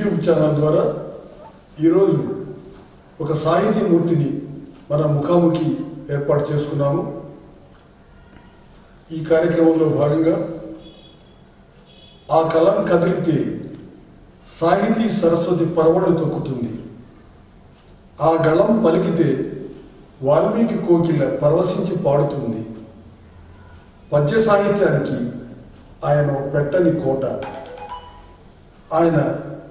YouTube channel ద్వారా ఈరోజు ఒక సాహితీ మూర్తిని మన ముఖాముఖి ఏర్పాటు చేసుకున్నాము. ఈ కార్యక్రమంలో భాగంగా ఆ కలం కదిలితే సాహితీ సరస్వతి పరవళ్ళు తొక్కుతుంది. ఆ గళం పలికితే వాల్మీకి కోకిల పరవశించి పాడుతుంది. పద్య సాహిత్యానికి ఆయన పెట్టని కోట. ఆయన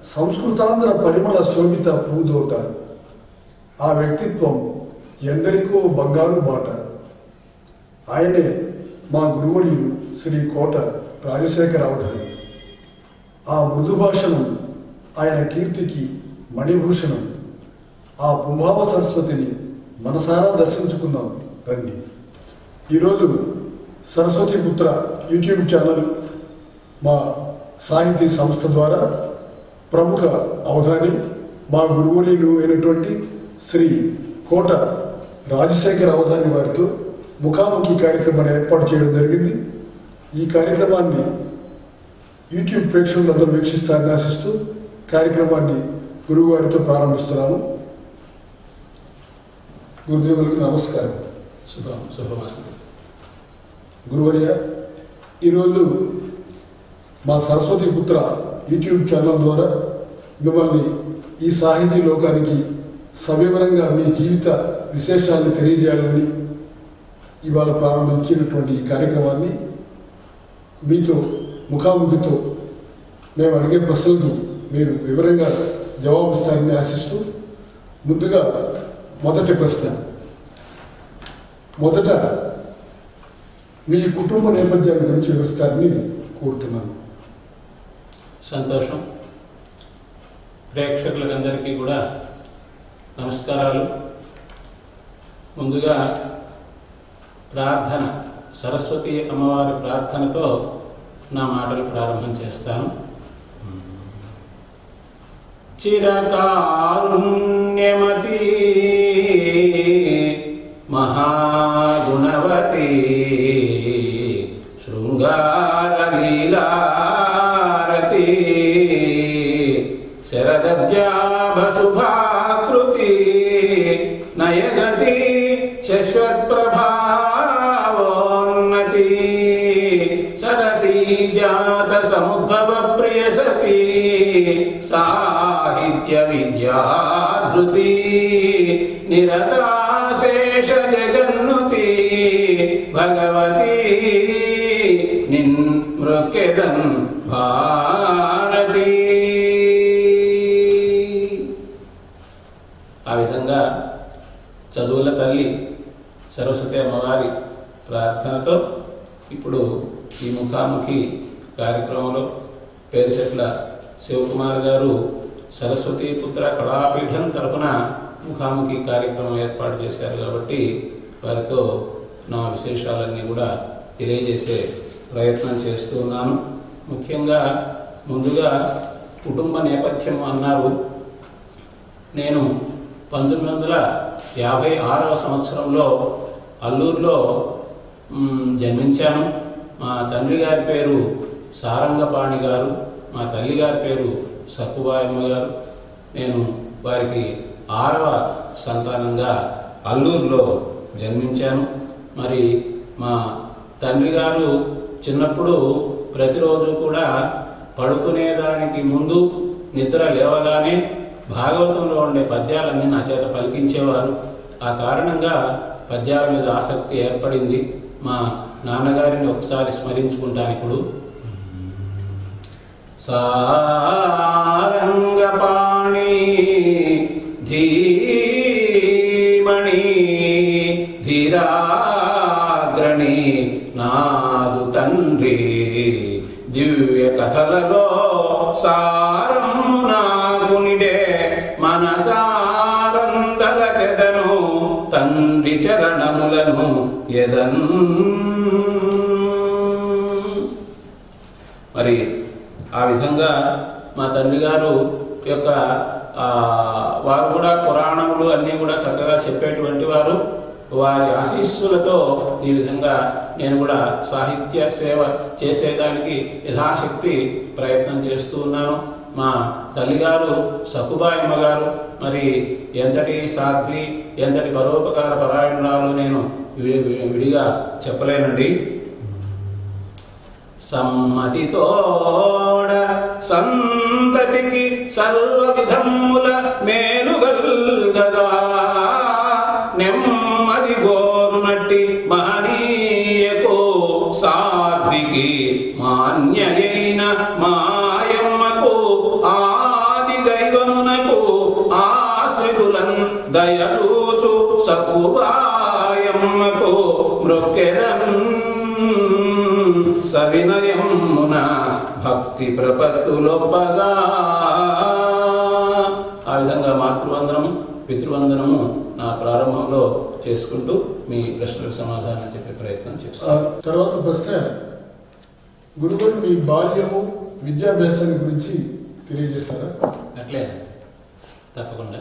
సంస్కృతాంధ్ర పరిమళ శోభిత పూదోట ఆ వ్యక్తిత్వం ఎందరికో బంగారు బాట. ఆయనే మా గురువర్యులు శ్రీ కోట రాజశేఖర అవధాని. ఆ మృదు భాషణం ఆయన కీర్తికి మణిభూషణం. ఆ పుంభావ సరస్వతిని మనసారా దర్శించుకుందాం రండి. ఈరోజు సరస్వతి పుత్ర యూట్యూబ్ ఛానల్ మా సాహితీ సంస్థ ద్వారా ప్రముఖ అవధాని మా గురువులీలు అయినటువంటి శ్రీ కోట రాజశేఖర అవధాని వారితో ముఖాముఖి కార్యక్రమాన్ని ఏర్పాటు చేయడం జరిగింది. ఈ కార్యక్రమాన్ని యూట్యూబ్ ప్రేక్షకులందరూ వీక్షిస్తారని ఆశిస్తూ కార్యక్రమాన్ని గురువుగారితో ప్రారంభిస్తున్నాము. గురుదేవులకు నమస్కారం. శుభం శుభమస్తు. గురువర్య ఈరోజు మా సరస్వతి పుత్ర యూట్యూబ్ ఛానల్ ద్వారా మిమ్మల్ని ఈ సాహితీ లోకానికి సవివరంగా మీ జీవిత విశేషాలను తెలియజేయాలని ఇవాళ ప్రారంభించినటువంటి ఈ కార్యక్రమాన్ని మీతో ముఖాముఖితో మేము అడిగే ప్రశ్నలకు మీరు వివరంగా జవాబిస్తారని ఆశిస్తూ ముందుగా మొదటి ప్రశ్న. మొదట మీ కుటుంబ నేపథ్యాన్ని గురించి వివరిస్తారని కోరుతున్నాను. సంతోషం. ప్రేక్షకులందరికీ కూడా నమస్కారాలు. ముందుగా ప్రార్థన సరస్వతి అమ్మవారి ప్రార్థనతో నా మాటలు ప్రారంభం చేస్తాను. చిరకారుణ్యమతి మహాగుణవతి శృంగార మారుతి నిరతాశేష జగన్నుతి భగవతి నిన్ మృక్కెదన్ భారతి. ఆ విధంగా చదువుల తల్లి సరస్వతి అమ్మవారి ప్రార్థనతో ఇప్పుడు ఈ ముఖాముఖి కార్యక్రమంలో పేరుశెట్ల శివకుమార్ గారు సరస్వతి పుత్ర కళాపీఠం తరపున ముఖాముఖి కార్యక్రమం ఏర్పాటు చేశారు కాబట్టి వారితో నా విశేషాలన్నీ కూడా తెలియజేసే ప్రయత్నం చేస్తూ ఉన్నాను. ముఖ్యంగా ముందుగా కుటుంబ నేపథ్యం అన్నారు. నేను పంతొమ్మిది వందల యాభై ఆరవ సంవత్సరంలో అల్లూరులో జన్మించాను. మా తండ్రి గారి పేరు సారంగపాణి గారు మా తల్లి గారి పేరు సక్కుబాయమ్మ గారు. నేను వారికి ఆరవ సంతానంగా అల్లూరులో జన్మించాను. మరి మా తండ్రి గారు చిన్నప్పుడు ప్రతిరోజు కూడా పడుకునేదానికి ముందు నిద్ర లేవగానే భాగవతంలో ఉండే పద్యాలన్నీ నా చేత పలికించేవారు. ఆ కారణంగా పద్యాల మీద ఆసక్తి ఏర్పడింది. మా నాన్నగారిని ఒకసారి స్మరించుకుంటాను ఇప్పుడు. సారంగపాణి ధీమణి ధీరాగ్రణి నాదు తండ్రి దివ్య కథలలో సారము నాగునిడే మనసారందల చెదను తండ్రి చరణములను ఎదన్ ఆ విధంగా మా తండ్రి గారు యొక్క వారు కూడా పురాణములు అన్నీ కూడా చక్కగా చెప్పేటువంటి వారు. వారి ఆశీస్సులతో ఈ విధంగా నేను కూడా సాహిత్య సేవ చేసేదానికి యథాశక్తి ప్రయత్నం చేస్తూ ఉన్నాను. మా తల్లిగారు సకుబాయమ్మ గారు మరి ఎంతటి సాధ్వి ఎంతటి పరోపకార పరాయణరాలు నేను విడిగా చెప్పలేనండి. సమ్మతితోడ సంతతికి సర్వ చేసుకుంటూ మీ ప్రశ్నలకు సమాధానం చెప్పే ప్రయత్నం చేస్తాను తర్వాత ప్రశ్న గురువులు మీ బాల్యము విద్యాభ్యాసాన్ని గురించి తెలియజేస్తారా? అట్లే తప్పకుండా.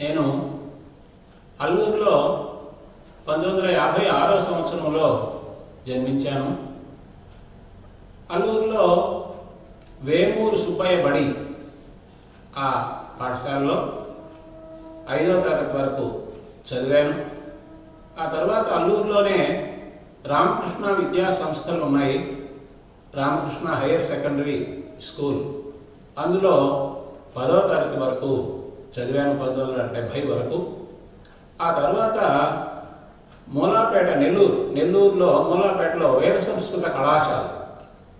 నేను అల్లూరులో పంతొమ్మిది వందల యాభై ఆరో సంవత్సరంలో జన్మించాను అల్లూరులో వేమూరు సుబ్బయ్య బడి ఆ పాఠశాలలో ఐదో తరగతి వరకు చదివాను ఆ తర్వాత అల్లూరులోనే రామకృష్ణ విద్యా సంస్థలు ఉన్నాయి రామకృష్ణ హైయర్ సెకండరీ స్కూల్ అందులో పదో తరగతి వరకు చదివాను పంతొమ్మిది వందల డెబ్భై వరకు. ఆ తర్వాత మూలాపేట నెల్లూరు. నెల్లూరులో మూలాపేటలో వేద సంస్కృత కళాశాల.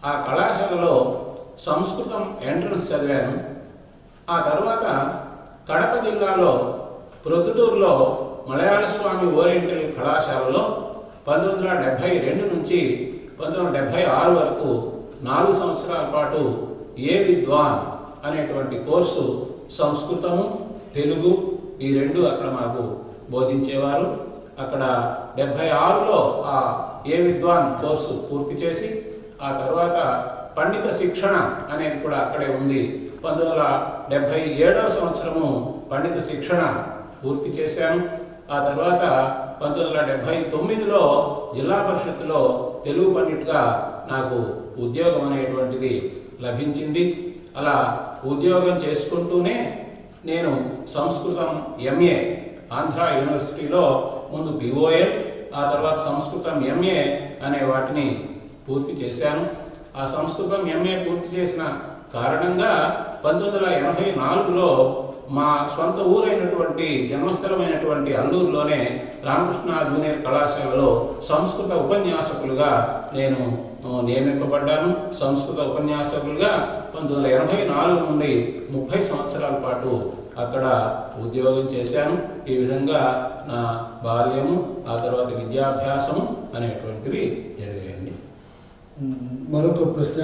ఆ కళాశాలలో సంస్కృతం ఎంట్రన్స్ చదివాను. ఆ తర్వాత కడప జిల్లాలో ప్రొద్దుటూరులో మలయాళ స్వామి ఓరియంటల్ కళాశాలలో పంతొమ్మిది వందల డెబ్భై రెండు నుంచి పంతొమ్మిది వందల డెబ్భై ఆరు వరకు నాలుగు సంవత్సరాల పాటు ఏ విద్వాన్ అనేటువంటి కోర్సు సంస్కృతము తెలుగు ఈ రెండు అక్కడ మాకు బోధించేవారు. అక్కడ డెబ్భై ఆరులో ఆ ఏ విద్వాన్ కోర్సు పూర్తి చేసి ఆ తర్వాత పండిత శిక్షణ అనేది కూడా అక్కడే ఉంది. పంతొమ్మిది వందల డెబ్భై ఏడవ సంవత్సరము పండిత శిక్షణ పూర్తి చేశాను. ఆ తర్వాత పంతొమ్మిది వందల డెబ్భై తొమ్మిదిలో జిల్లా పరిషత్తులో తెలుగు పండిట్గా నాకు ఉద్యోగం అనేటువంటిది లభించింది. అలా ఉద్యోగం చేసుకుంటూనే నేను సంస్కృతం ఎంఏ ఆంధ్ర యూనివర్సిటీలో ముందు బిఓఎల్ ఆ తర్వాత సంస్కృతం ఎంఏ అనే వాటిని పూర్తి చేశాను. ఆ సంస్కృతం ఎంఏ పూర్తి చేసిన కారణంగా పంతొమ్మిది వందల ఎనభై నాలుగులో మా సొంత ఊరైనటువంటి జన్మస్థలమైనటువంటి అల్లూరులోనే రామకృష్ణ జూనియర్ కళాశాలలో సంస్కృత ఉపన్యాసకులుగా నేను నియమింపబడ్డాను. సంస్కృత ఉపన్యాసకులుగా పంతొమ్మిది వందల ఎనభై నాలుగు నుండి ముప్పై సంవత్సరాల పాటు అక్కడ ఉద్యోగం చేశాను. ఈ విధంగా నా బాల్యము ఆ తర్వాత విద్యాభ్యాసము అనేటువంటివి జరిగాయండి. మరొక ప్రశ్న.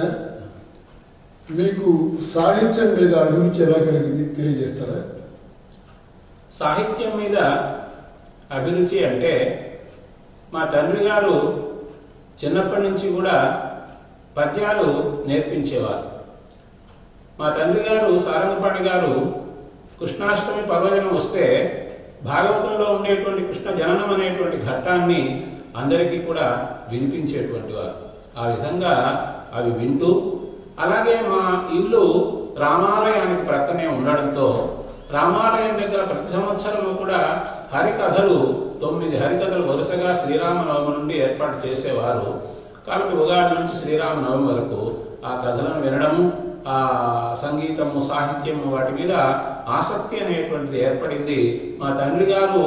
మీకు సాహిత్యం మీద అభిరుచి ఎలా కలిగింది? తెలియజేస్తారా? సాహిత్యం మీద అభిరుచి అంటే మా తండ్రి గారు చిన్నప్పటి నుంచి కూడా పద్యాలు నేర్పించేవారు. మా తండ్రి గారు సారంగపాణి గారు కృష్ణాష్టమి పర్వదినం వస్తే భాగవతంలో ఉండేటువంటి కృష్ణ జననం అనేటువంటి ఘట్టాన్ని అందరికీ కూడా వినిపించేటువంటి వారు. ఆ విధంగా అవి వింటూ అలాగే మా ఇల్లు రామాలయానికి ప్రక్కనే ఉండడంతో రామాలయం దగ్గర ప్రతి సంవత్సరము కూడా హరికథలు తొమ్మిది హరికథలు వరుసగా శ్రీరామనవమి నుండి ఏర్పాటు చేసేవారు. కాబట్టి ఉగాది నుంచి శ్రీరామనవమి వరకు ఆ కథలను వినడము సంగీతము సాహిత్యము వాటి మీద ఆసక్తి అనేటువంటిది ఏర్పడింది. మా తండ్రి గారు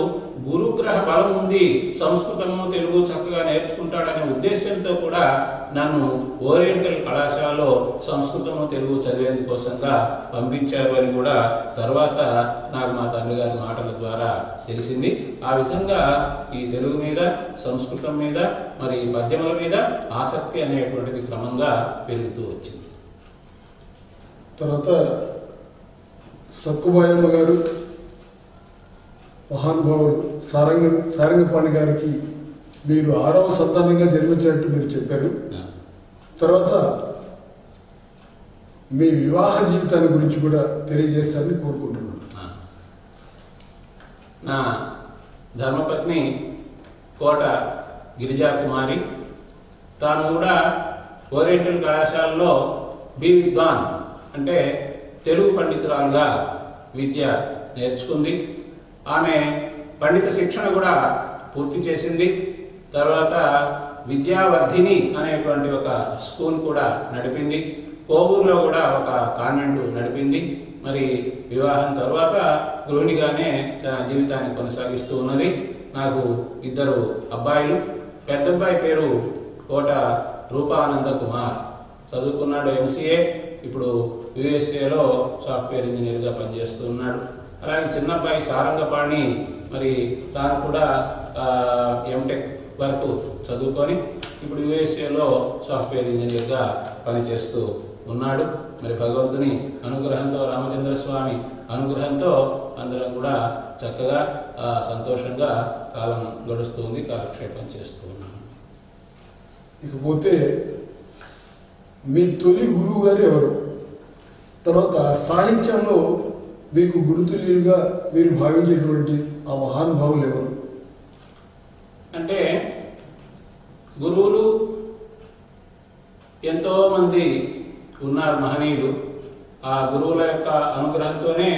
గురుగ్రహ బలం ఉంది సంస్కృతము తెలుగు చక్కగా నేర్చుకుంటాడనే ఉద్దేశంతో కూడా నన్ను ఓరియంటల్ కళాశాలలో సంస్కృతము తెలుగు చదివేందుకోసంగా పంపించారు అని కూడా తర్వాత నాకు మా తండ్రి గారి మాటల ద్వారా తెలిసింది. ఆ విధంగా ఈ తెలుగు మీద సంస్కృతం మీద మరి పద్యముల మీద ఆసక్తి అనేటువంటిది క్రమంగా పెరుగుతూ వచ్చింది. తర్వాత సక్కుబాయమ్మ గారు మహానుభావుడు సారంగ సారంగపాణి గారికి మీరు ఆరవ సంతానంగా జన్మించినట్టు మీరు చెప్పారు. తర్వాత మీ వివాహ జీవితాన్ని గురించి కూడా తెలియజేస్తారని కోరుకుంటున్నాను. నా ధర్మపత్ని కోట గిరిజాకుమారి తాను కూడా ఓరియంటల్ కళాశాలలో బి విద్వాన్. అంటే తెలుగు పండితురాలుగా విద్య నేర్చుకుంది. ఆమె పండిత శిక్షణ కూడా పూర్తి చేసింది. తర్వాత విద్యావర్ధిని అనేటువంటి ఒక స్కూల్ కూడా నడిపింది. కోవూరులో కూడా ఒక కాన్వెంట్ నడిపింది. మరి వివాహం తర్వాత గృహిణిగానే తన జీవితాన్ని కొనసాగిస్తూ ఉన్నది. నాకు ఇద్దరు అబ్బాయిలు. పెద్ద అబ్బాయి పేరు కోట రూపానంద కుమార్. చదువుకున్నాడు ఎంసీఏ ఇప్పుడు యుఎస్ఏలో సాఫ్ట్వేర్ ఇంజనీర్గా పనిచేస్తూ ఉన్నాడు అలాగే చిన్నబ్బాయి సారంగపాణి మరి తాను కూడా ఎంటెక్ వరకు చదువుకొని ఇప్పుడు యుఎస్ఏలో సాఫ్ట్వేర్ ఇంజనీర్గా పనిచేస్తూ ఉన్నాడు. మరి భగవంతుని అనుగ్రహంతో రామచంద్ర స్వామి అనుగ్రహంతో అందరం కూడా చక్కగా సంతోషంగా కాలం గడుస్తుంది కాలక్షేపం చేస్తూ ఉన్నాం. ఇకపోతే మీ తొలి గురువు గారు ఎవరు? తర్వాత సాహిత్యంలో మీకు గురుతుల్యులుగా మీరు భావించేటువంటి ఆ మహానుభావులు ఎవరు? అంటే గురువులు ఎంతో మంది ఉన్నారు మహనీయులు. ఆ గురువుల యొక్క అనుగ్రహంతోనే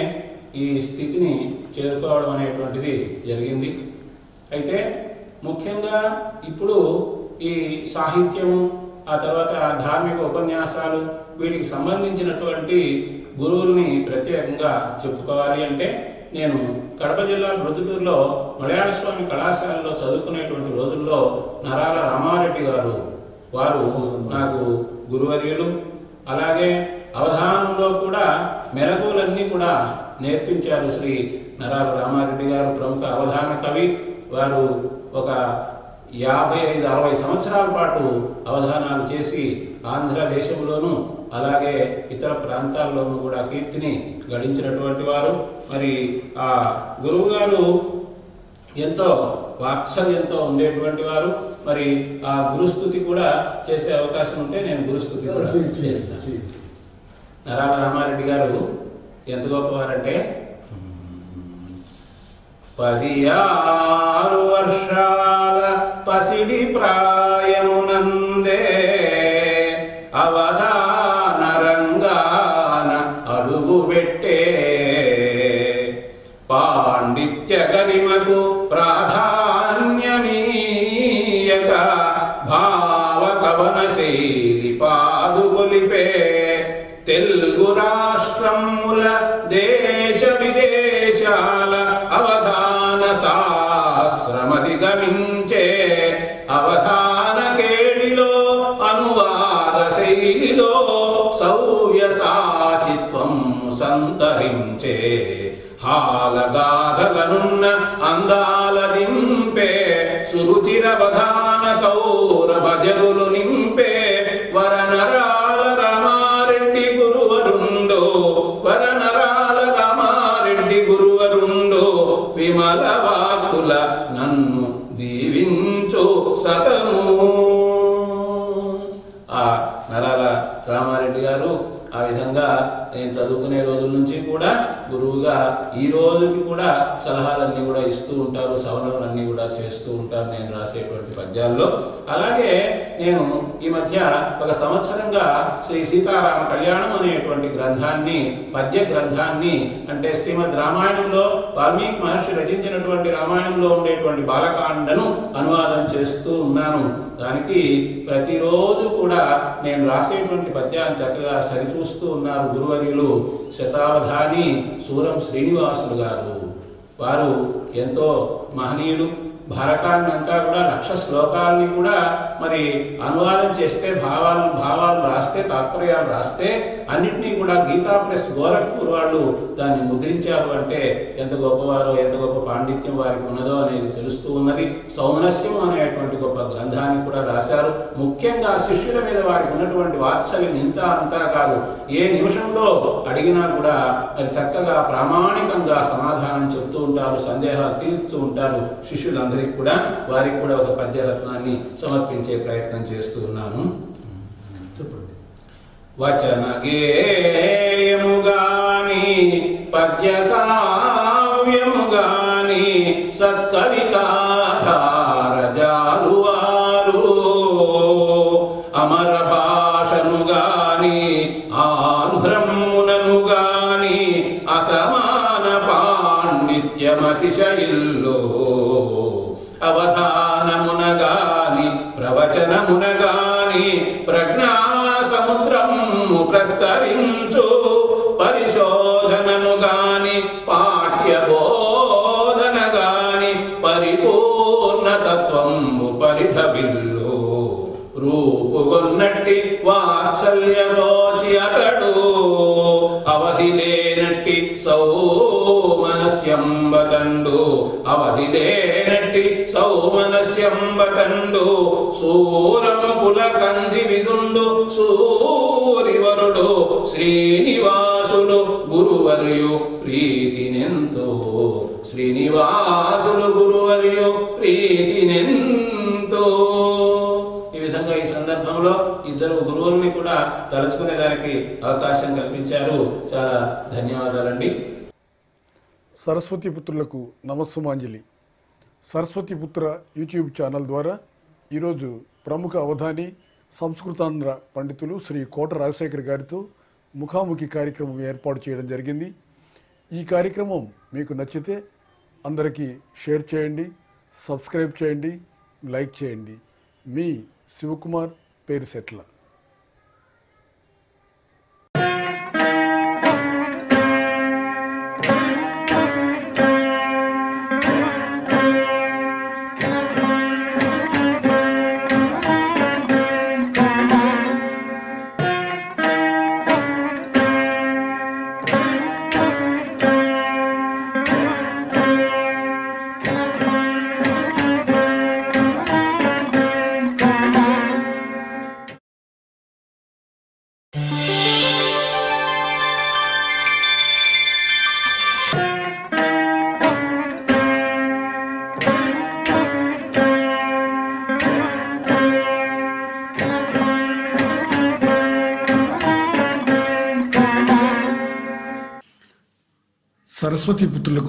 ఈ స్థితిని చేరుకోవడం అనేటువంటిది జరిగింది. అయితే ముఖ్యంగా ఇప్పుడు ఈ సాహిత్యము ఆ తర్వాత ధార్మిక ఉపన్యాసాలు వీటికి సంబంధించినటువంటి గురువుల్ని ప్రత్యేకంగా చెప్పుకోవాలి అంటే నేను కడప జిల్లా మృతుటూరులో మలయాళ స్వామి కళాశాలలో చదువుకునేటువంటి రోజుల్లో నరాల రామారెడ్డి గారు వారు నాకు గురువర్యులు. అలాగే అవధానంలో కూడా మెలకువలన్నీ కూడా నేర్పించారు శ్రీ నరాల రామారెడ్డి గారు ప్రముఖ అవధాన కవి. వారు ఒక యాభై ఐదు అరవై సంవత్సరాల పాటు అవధానాలు చేసి ఆంధ్రదేశంలోనూ అలాగే ఇతర ప్రాంతాల్లోనూ కూడా కీర్తిని గడించినటువంటి వారు. మరి ఆ గురువు గారు ఎంతో వాత్సల్యంతో ఉండేటువంటి వారు. మరి ఆ గురుస్థుతి కూడా చేసే అవకాశం ఉంటే నేను గురుస్థుతి కూడా చేస్తాను. నరాల రామారెడ్డి గారు ఎంత గొప్పవారంటే పదియారు వర్షాల పసిడి ప్రాయమునందే అవధాన రంగాన అడుగు పెట్టే పాండిత్య గరిమకు ప్రాధాన్యమీయక భావ కవన శైలి పాదుగొలిపే తెలుగు రాష్ట్రముల దేశ విదేశాల శాస్త్రమధిగమించే అవధాన కేడిలో అనువాద శైలిలో సౌవ్య సాచిత్వం సంతరించే హాలగాధలనున్న అందాల దింపే సురుచిరవధాన పద్యాల్లో. అలాగే నేను ఈ మధ్య ఒక సంవత్సరంగా శ్రీ సీతారామ కళ్యాణం అనేటువంటి గ్రంథాన్ని పద్య గ్రంథాన్ని అంటే శ్రీమద్ రామాయణంలో వాల్మీకి మహర్షి రచించినటువంటి రామాయణంలో ఉండేటువంటి బాలకాండను అనువాదం చేస్తూ ఉన్నాను. దానికి ప్రతిరోజు కూడా నేను రాసేటువంటి పద్యాన్ని చక్కగా సరిచూస్తూ ఉన్నారు గురువర్యులు శతావధాని సూరం శ్రీనివాసులు గారు. వారు ఎంతో మహనీయులు భారతాన్నంతా కూడా లక్ష శ్లోకాలని కూడా మరి అనువాదం చేస్తే భావాలను భావాలు రాస్తే తాత్పర్యాలు రాస్తే అన్నింటినీ కూడా గీతా ప్రెస్ గోరఖ్పూర్ వాళ్ళు దాన్ని ముద్రించారు అంటే ఎంత గొప్పవారో ఎంత గొప్ప పాండిత్యం వారికి ఉన్నదో అనేది తెలుస్తూ ఉన్నది. సౌమనస్యం అనేటువంటి గొప్ప గ్రంథాన్ని కూడా రాశారు. ముఖ్యంగా శిష్యుల మీద వారికి ఉన్నటువంటి వాత్సల్యం ఇంత అంతా కాదు. ఏ నిమిషంలో అడిగినా కూడా అది చక్కగా ప్రామాణికంగా సమాధానం చెప్తూ ఉంటారు సందేహాలు తీరుస్తూ ఉంటారు శిష్యులందరికీ కూడా. వారికి కూడా ఒక పద్యరత్నాన్ని సమర్పించే ప్రయత్నం చేస్తూ ఉన్నాను. వచన గేయము గాని పద్య కావ్యము గాని సత్కవితాధారజాలు వారు అమర భాషను గాని ఆంధ్రమునను గాని అసమాన పాండిత్యమతిశయిల్లో వాత్సల్య రోజి అతడు అవధి లేనట్టి సౌమనస్యంబతండు. అవధి లేనట్టి సౌమనస్యంబతండు. సూరము కుల కంది విదుండు సూరివరుడు శ్రీనివాసుడు గురువర్యు ప్రీతినెంతో. శ్రీనివాసుడు గురువర్యు తలుచుకునేదానికి అవకాశం కల్పించారు. చాలా ధన్యవాదాలండి. సరస్వతి పుత్రులకు నమస్సుమాంజలి. సరస్వతి పుత్ర యూట్యూబ్ ఛానల్ ద్వారా ఈరోజు ప్రముఖ అవధాని సంస్కృతాంధ్ర పండితులు శ్రీ కోట రాజశేఖర్ గారితో ముఖాముఖి కార్యక్రమం ఏర్పాటు చేయడం జరిగింది. ఈ కార్యక్రమం మీకు నచ్చితే అందరికీ షేర్ చేయండి సబ్స్క్రైబ్ చేయండి లైక్ చేయండి. మీ శివకుమార్ పేరు సెట్ల.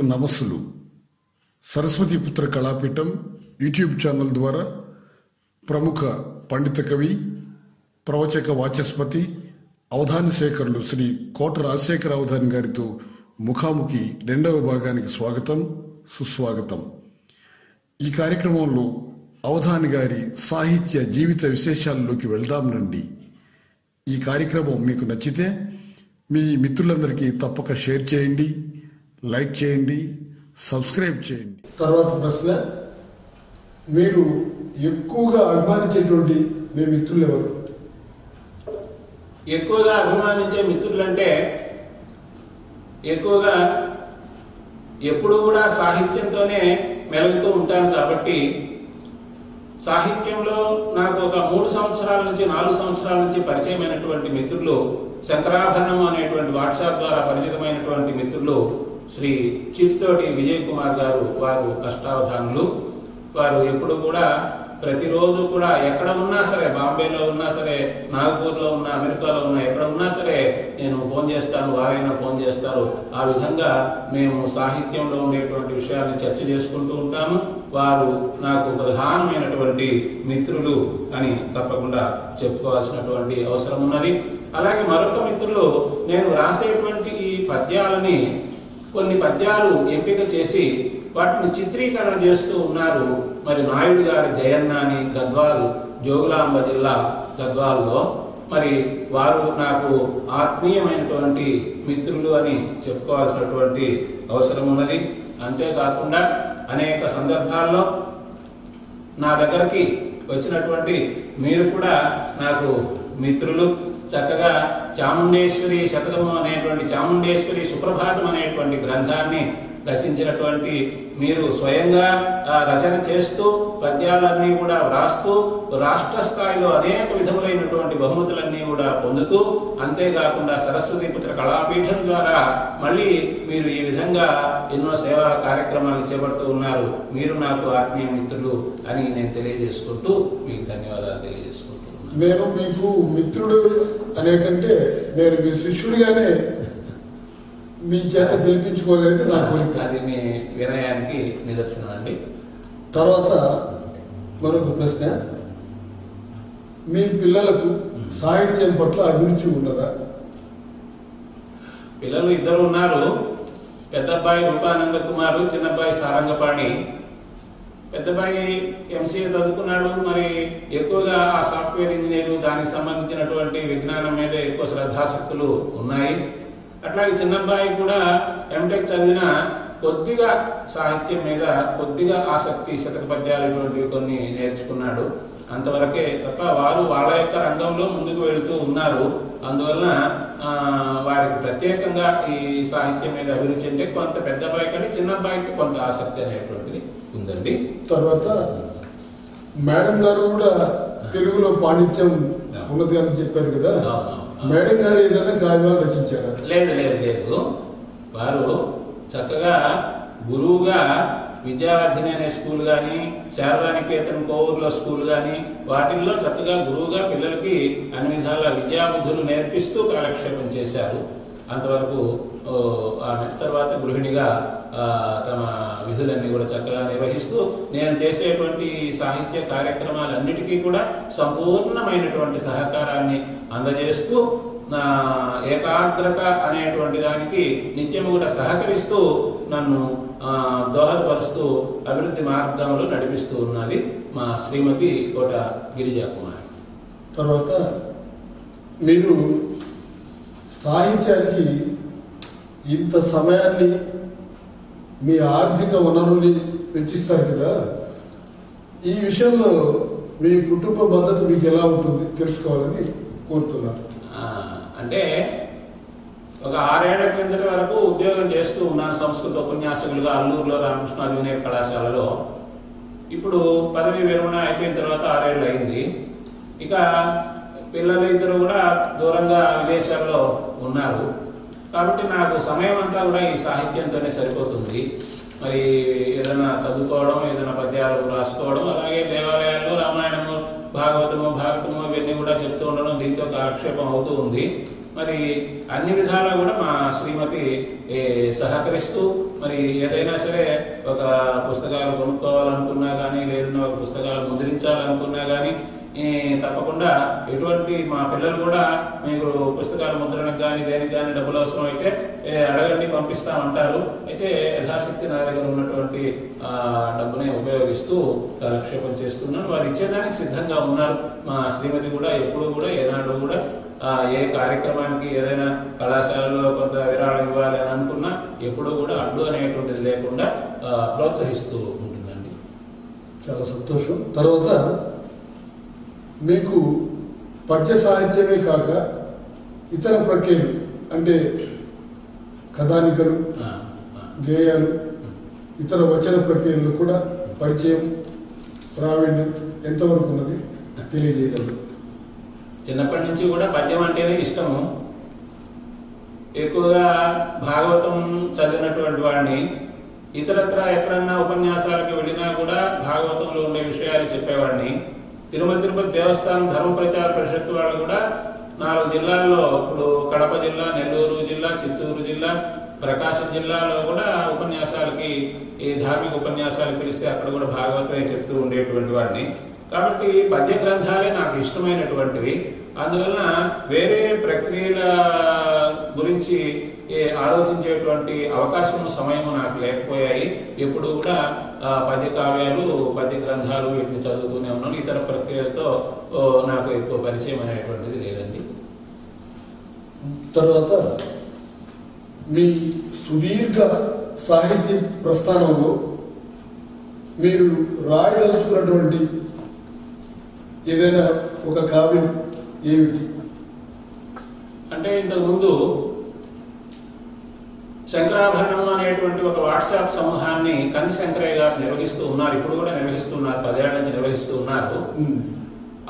పుత్రులకు నమస్సులు సరస్వతి పుత్ర కళాపీఠం యూట్యూబ్ ఛానల్ ద్వారా ప్రముఖ పండిత కవి ప్రవచక వాచస్పతి అవధాని శేఖరులు శ్రీ కోట రాజశేఖర అవధాని గారితో ముఖాముఖి రెండవ భాగానికి స్వాగతం సుస్వాగతం. ఈ కార్యక్రమంలో అవధాని గారి సాహిత్య జీవిత విశేషాల్లోకి వెళ్దాం రండి ఈ కార్యక్రమం మీకు నచ్చితే మీ మిత్రులందరికీ తప్పక షేర్ చేయండి. లైక్ చేయండి సబ్స్క్రైబ్ చేయండి. తర్వాత ప్రశ్న మీరు ఎక్కువగా అభిమానించేటువంటి మీ మిత్రులు ఎవరు? ఎక్కువగా అభిమానించే మిత్రులంటే ఎక్కువగా ఎప్పుడు కూడా సాహిత్యంతోనే మెలుగుతూ ఉంటాను కాబట్టి సాహిత్యంలో నాకు ఒక మూడు సంవత్సరాల నుంచి నాలుగు సంవత్సరాల నుంచి పరిచయమైనటువంటి మిత్రులు శంకరాభరణం అనేటువంటి వాట్సాప్ ద్వారా పరిచితమైనటువంటి మిత్రులు శ్రీ చిత్తోటి విజయ్ కుమార్ గారు వారు కష్టావధానులు. వారు ఎప్పుడు కూడా ప్రతిరోజు కూడా ఎక్కడ ఉన్నా సరే బాంబేలో ఉన్నా సరే నాగపూర్లో ఉన్న అమెరికాలో ఉన్న ఎక్కడ ఉన్నా సరే నేను ఫోన్ చేస్తాను వారైనా ఫోన్ చేస్తారు. ఆ విధంగా మేము సాహిత్యంలో ఉండేటువంటి విషయాన్ని చర్చ చేసుకుంటూ ఉంటాము. వారు నాకు ప్రధానమైనటువంటి మిత్రులు అని తప్పకుండా చెప్పుకోవాల్సినటువంటి అవసరం ఉన్నది. అలాగే మరొక మిత్రులు నేను రాసేటువంటి ఈ పద్యాలని కొన్ని పద్యాలు ఎంపిక చేసి వాటిని చిత్రీకరణ చేస్తూ ఉన్నారు. మరి నాయుడు గారి జయన్న అని గద్వాల్ జోగులాంబ జిల్లా గద్వాల్లో. మరి వారు నాకు ఆత్మీయమైనటువంటి మిత్రులు అని చెప్పుకోవాల్సినటువంటి అవసరం ఉన్నది. అంతేకాకుండా అనేక సందర్భాల్లో నా దగ్గరికి వచ్చినటువంటి మీరు కూడా నాకు మిత్రులు. చక్కగా చాముండేశ్వరి శతకము అనేటువంటి చాముండేశ్వరి సుప్రభాతం అనేటువంటి గ్రంథాన్ని రచించినటువంటి మీరు స్వయంగా రచన చేస్తూ పద్యాలన్నీ కూడా వ్రాస్తూ రాష్ట్ర స్థాయిలో అనేక విధములైనటువంటి బహుమతులన్నీ కూడా పొందుతూ అంతేకాకుండా సరస్వతి పుత్ర కళాపీఠం ద్వారా మళ్ళీ మీరు ఈ విధంగా ఎన్నో సేవా కార్యక్రమాలు చేపడుతూ ఉన్నారు. మీరు నాకు ఆత్మీయ మిత్రులు అని నేను తెలియజేసుకుంటూ మీకు ధన్యవాదాలు తెలియజేసుకుంటున్నాను. నేను మీకు మిత్రుడు అనే కంటే నేను మీ శిష్యుడిగానే మీ చేత పిలిపించుకోలేదు నా కోరిక. అది మీ వినయానికి నిదర్శనం అండి. తర్వాత మరొక ప్రశ్న. మీ పిల్లలకు సాహిత్యం పట్ల అభిరుచి ఉన్నదా? పిల్లలు ఇద్దరు ఉన్నారు. పెద్ద అబ్బాయి రూపానంద కుమారు చిన్న అబ్బాయి సారంగపాణి. పెద్దబాయి ఎంసీఏ చదువుకున్నాడు. మరి ఎక్కువగా ఆ సాఫ్ట్వేర్ ఇంజనీర్ దానికి సంబంధించినటువంటి విజ్ఞానం మీద ఎక్కువ శ్రద్ధాశక్తులు ఉన్నాయి. అట్లాగే చిన్నబ్బాయి కూడా ఎంటెక్ చదివిన కొద్దిగా సాహిత్యం మీద కొద్దిగా ఆసక్తి శతక పద్యాలు కొన్ని నేర్చుకున్నాడు. అంతవరకే తప్ప వారు వాళ్ళ యొక్క రంగంలో ముందుకు వెళుతూ ఉన్నారు. అందువలన వారికి ప్రత్యేకంగా ఈ సాహిత్యం మీద అభిరుచి అంటే కొంత పెద్ద అబ్బాయి కంటే చిన్న అబ్బాయికి కొంత ఆసక్తి అనేటువంటి ఉందండి తర్వాత మేడం గారు కూడా తెలుగులో పాండిత్యం ఉన్నది అని చెప్పారు కదా. మేడం గారు ఏదైనా కావ్యాలు రచించారా? లేదు లేదు లేదు. వారు చక్కగా గురువుగా విద్యావర్ధిని అనే స్కూల్ కానీ శారదానికేతన్ కోవూరులో స్కూల్ కానీ వాటిల్లో చక్కగా గురువుగా పిల్లలకి అన్ని విధాల విద్యాబుద్ధులు నేర్పిస్తూ కాలక్షేపం చేశారు. అంతవరకు ఆమె తర్వాత గృహిణిగా తమ విధులన్నీ కూడా చక్కగా నిర్వహిస్తూ నేను చేసేటువంటి సాహిత్య కార్యక్రమాలన్నిటికీ కూడా సంపూర్ణమైనటువంటి సహకారాన్ని అందజేస్తూ నా ఏకాగ్రత అనేటువంటి దానికి నిత్యం కూడా సహకరిస్తూ నన్ను దోహదపరుస్తూ అభివృద్ధి మార్గంలో నడిపిస్తూ ఉన్నది మా శ్రీమతి కోట గిరిజా కుమారి. తర్వాత మీరు సాహిత్యానికి ఇంత సమయాన్ని మీ ఆర్థిక వనరుల్ని వెచ్చిస్తారు కదా? ఈ విషయంలో మీ కుటుంబ భద్రత మీకు ఎలా ఉంటుంది? తెలుసుకోవాలని కోరుతున్నాను అంటే ఒక ఆరేళ్ళ క్రిందటి వరకు ఉద్యోగం చేస్తూ ఉన్నాను. సంస్కృత ఉపన్యాసకులుగా అల్లూరులో రామకృష్ణ జూనియర్ కళాశాలలో. ఇప్పుడు పదవి విరమణ అయిపోయిన తర్వాత ఆరేళ్ళు అయింది. ఇక పిల్లలు ఇద్దరు కూడా దూరంగా విదేశాల్లో ఉన్నారు. కాబట్టి నాకు సమయం అంతా కూడా ఈ సాహిత్యంతోనే సరిపోతుంది. మరి ఏదైనా చదువుకోవడం ఏదైనా పద్యాలు రాసుకోవడం అలాగే దేవాలయాల్లో రామాయణము భాగవతము భారతము ఇవన్నీ కూడా చెప్తూ ఉండడం దీంతో కాలక్షేపం అవుతూ ఉంది. మరి అన్ని విధాలా కూడా మా శ్రీమతి సహకరిస్తూ మరి ఏదైనా సరే ఒక పుస్తకాలు కొనుక్కోవాలనుకున్నా కానీ లేదన్నా ఒక పుస్తకాలు ముద్రించాలనుకున్నా కానీ తప్పకుండా ఎటువంటి మా పిల్లలు కూడా మీకు పుస్తకాల ముద్రణకు కానీ దేనికి కానీ డబ్బులు అవసరం అయితే అడగండి పంపిస్తామంటారు. అయితే యథాశక్తి నా దగ్గర ఉన్నటువంటి డబ్బునే ఉపయోగిస్తూ కాలక్షేపం చేస్తున్నాను వారు ఇచ్చేదానికి సిద్ధంగా ఉన్నారు. మా శ్రీమతి కూడా ఎప్పుడు కూడా ఏనాడు కూడా ఏ కార్యక్రమానికి ఏదైనా కళాశాలలో కొంత విరాళం ఇవ్వాలి అని అనుకున్నా ఎప్పుడూ కూడా అడ్డు అనేటువంటిది లేకుండా ప్రోత్సహిస్తూ ఉంటుందండి. చాలా సంతోషం. తర్వాత మీకు పద్య సాహిత్యమే కాక ఇతర ప్రక్రియలు అంటే కథానికలు. గేయాలు ఇతర వచన ప్రక్రియలు కూడా పరిచయం ప్రావీణ్యం ఎంతవరకు ఉన్నది తెలియజేయగలరు? చిన్నప్పటి నుంచి కూడా పద్యం అంటేనే ఇష్టము. ఎక్కువగా భాగవతం చదివినటువంటి వాడిని ఇతరత్ర ఎక్కడన్నా ఉపన్యాసాలకు వెళ్ళినా కూడా భాగవతంలో ఉండే విషయాలు చెప్పేవాడిని. తిరుమల తిరుపతి దేవస్థానం ధర్మ ప్రచార పరిషత్ వాళ్ళు కూడా నాలుగు జిల్లాల్లో ఇప్పుడు కడప జిల్లా నెల్లూరు జిల్లా చిత్తూరు జిల్లా ప్రకాశం జిల్లాలో కూడా ఉపన్యాసాలకి ఈ ధార్మిక ఉపన్యాసాలు పిలిస్తే అక్కడ కూడా భాగవతమే చెప్తూ ఉండేటువంటి వాడిని కాబట్టి పద్య గ్రంథాలే నాకు ఇష్టమైనటువంటివి. అందువలన వేరే ప్రక్రియల గురించి ఆలోచించేటువంటి అవకాశం సమయం నాకు లేకపోయాయి. ఎప్పుడు కూడా పద్య కావ్యాలు పద్య గ్రంథాలు వీటిని చదువుతూనే ఉన్నాను. ఇతర ప్రక్రియలతో నాకు ఎక్కువ పరిచయం అనేటువంటిది లేదండి. తర్వాత మీ సుదీర్ఘ సాహిత్య ప్రస్థానంలో మీరు రాయదలుచుకున్నటువంటి ఏదైనా ఒక కావ్యం ఏమిటి? అంటే ఇంతకుముందు శంకరాభరణం అనేటువంటి ఒక వాట్సాప్ సమూహాన్ని కంది శంకరయ్య గారు నిర్వహిస్తూ ఉన్నారు. ఇప్పుడు కూడా నిర్వహిస్తున్నారు పదేళ్ళ నుంచి నిర్వహిస్తూ ఉన్నారు.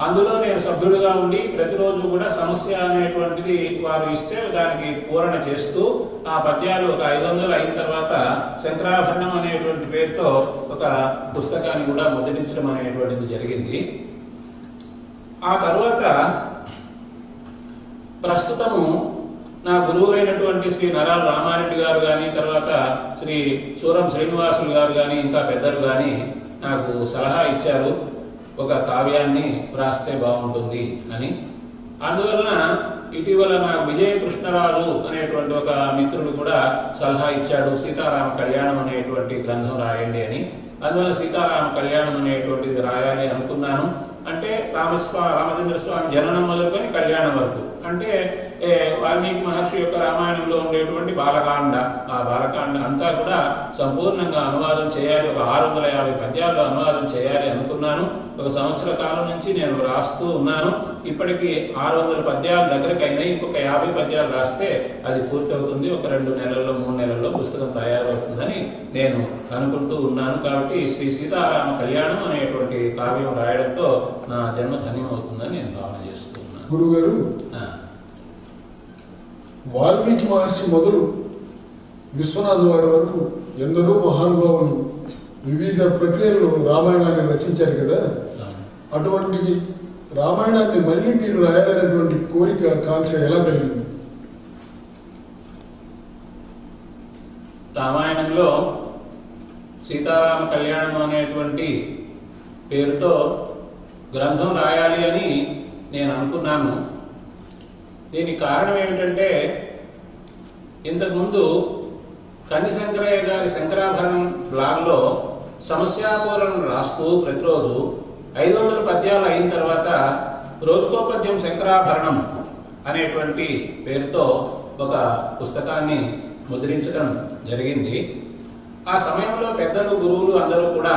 అందులో నేను సభ్యుడిగా ఉండి ప్రతిరోజు కూడా సమస్య అనేటువంటిది వారు ఇస్తే దానికి పూరణ చేస్తూ ఆ పద్యాలు ఒక ఐదు వందలు అయిన తర్వాత శంకరాభరణం అనేటువంటి పేరుతో ఒక పుస్తకాన్ని కూడా ముద్రించడం అనేటువంటిది జరిగింది. ఆ తరువాత ప్రస్తుతము నా గురువులైనటువంటి శ్రీ నరాల రామారెడ్డి గారు కానీ తర్వాత శ్రీ సూరం శ్రీనివాసులు గారు కానీ ఇంకా పెద్దలు కానీ నాకు సలహా ఇచ్చారు. ఒక కావ్యాన్ని వ్రాస్తే బాగుంటుంది అని. అందువలన ఇటీవల నాకు విజయ కృష్ణరాజు అనేటువంటి ఒక మిత్రుడు కూడా సలహా ఇచ్చాడు. సీతారామ కళ్యాణం అనేటువంటి గ్రంథం రాయండి అని. అందువల్ల సీతారామ కళ్యాణం అనేటువంటిది రాయాలి అనుకున్నాను. అంటే రామస్వా రామచంద్ర స్వామి జననం మొదలుకొని కళ్యాణం వరకు. అంటే వాల్మీకి మహర్షి యొక్క రామాయణంలో ఉండేటువంటి బాలకాండ ఆ బాలకాండ అంతా కూడా సంపూర్ణంగా అనువాదం చేయాలి. ఒక ఆరు వందల యాభై పద్యాల్లో అనువాదం చేయాలి అనుకున్నాను. ఒక సంవత్సర కాలం నుంచి నేను రాస్తూ ఉన్నాను. ఇప్పటికి ఆరు వందల పద్యాల దగ్గరకు అయినాయి. ఇంకొక యాభై పద్యాలు రాస్తే అది పూర్తవుతుంది. ఒక రెండు నెలల్లో మూడు నెలల్లో పుస్తకం తయారవుతుందని నేను అనుకుంటూ ఉన్నాను. కాబట్టి శ్రీ సీతారామ కళ్యాణం అనేటువంటి కావ్యం రాయడంతో నా జన్మ ధన్యమవుతుందని నేను భావన చేస్తూ ఉన్నాను. గురుగారు ఆ, వాల్మీకి మహర్షి మొదలు విశ్వనాథ్ వారి వరకు ఎందరో మహానుభావులు వివిధ ప్రక్రియల్లో రామాయణాన్ని రచించారు కదా అవును. అటువంటి రామాయణాన్ని మళ్ళీ మీరు రాయాలనేటువంటి కోరిక కాంక్ష ఎలా కలిగింది రామాయణంలో సీతారామ కళ్యాణం అనేటువంటి పేరుతో గ్రంథం రాయాలి అని నేను అనుకున్నాను దీనికి కారణం ఏమిటంటే ఇంతకుముందు కని శంకరయ్య గారి శంకరాభరణం బ్లాగ్లో సమస్యాపూరణ రాస్తూ ప్రతిరోజు ఐదు వందల పద్యాలు అయిన తర్వాత రోజుకో పద్యం శంకరాభరణం అనేటువంటి పేరుతో ఒక పుస్తకాన్ని ముద్రించడం జరిగింది. ఆ సమయంలో పెద్దలు గురువులు అందరూ కూడా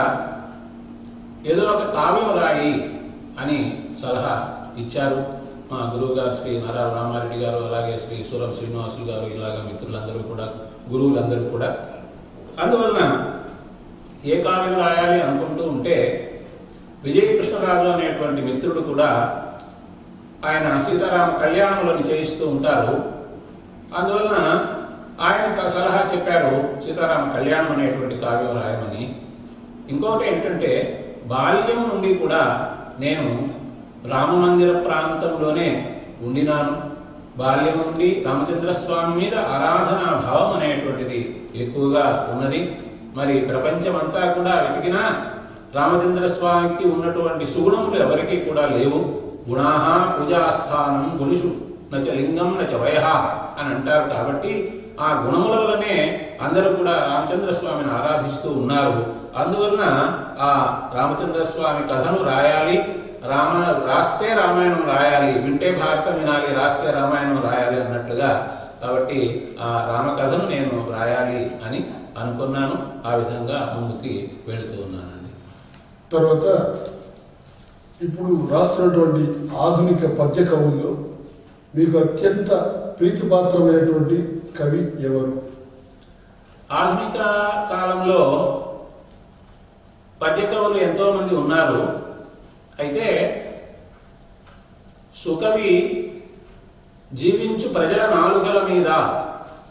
ఏదో ఒక కావ్యం రాయి అని సలహా ఇచ్చారు. మా గురువు గారు శ్రీ నారా రామారెడ్డి గారు అలాగే శ్రీ సూరం శ్రీనివాసులు గారు ఇలాగ మిత్రులందరూ కూడా గురువులందరూ కూడా. అందువలన ఏ కావ్యం రాయాలి అనుకుంటూ ఉంటే విజయకృష్ణరాజు అనేటువంటి మిత్రుడు కూడా ఆయన సీతారామ కళ్యాణములను చేయిస్తూ ఉంటారు. అందువలన ఆయన సలహా చెప్పారు సీతారామ కళ్యాణం అనేటువంటి కావ్యం రాయమని. ఇంకొకటి ఏంటంటే బాల్యం నుండి కూడా నేను రామమందిర ప్రాంతంలోనే ఉండినాను. బాల్యం నుండి రామచంద్ర స్వామి మీద ఆరాధనా భావం అనేటువంటిది ఎక్కువగా ఉన్నది. మరి ప్రపంచమంతా కూడా వెతికినా రామచంద్ర స్వామికి ఉన్నటువంటి సుగుణములు ఎవరికీ కూడా లేవు. గుణాహ పూజాస్థానం గుణిషు నచ లింగం నచ వయ అని అంటారు కాబట్టి ఆ గుణములలోనే అందరూ కూడా రామచంద్ర స్వామిని ఆరాధిస్తూ ఉన్నారు. అందువలన ఆ రామచంద్ర స్వామి కథను రాయాలి. రామ రాస్తే రామాయణం రాయాలి వింటే భారతం వినాలి రాస్తే రామాయణం రాయాలి అన్నట్లుగా కాబట్టి ఆ రామకథను నేను రాయాలి అని అనుకున్నాను. ఆ విధంగా ముందుకి వెళుతూ ఉన్నానండి. తర్వాత ఇప్పుడు రాస్తున్నటువంటి ఆధునిక పద్య కవుల్లో మీకు అత్యంత ప్రీతిపాత్రమైనటువంటి కవి ఎవరు? ఆధునిక కాలంలో పద్య కవులు ఎంతో మంది ఉన్నారు. అయితే సుకవి జీవించు ప్రజల నాలుకల మీద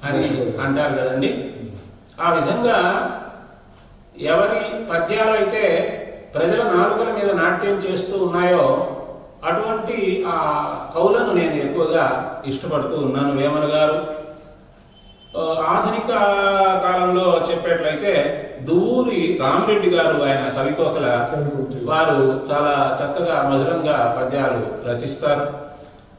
అని అంటారు కదండి. ఆ విధంగా ఎవరి పద్యాలు అయితే ప్రజల నాలుకల మీద నాట్యం చేస్తూ ఉన్నాయో అటువంటి ఆ కవులను నేను ఎక్కువగా ఇష్టపడుతూ ఉన్నాను. వేమన గారు ఆధునిక కాలంలో చెప్పేట్లయితే దువ్వూరి రామరెడ్డి గారు ఆయన కవికోకల. వారు చాలా చక్కగా మధురంగా పద్యాలు రచిస్తారు.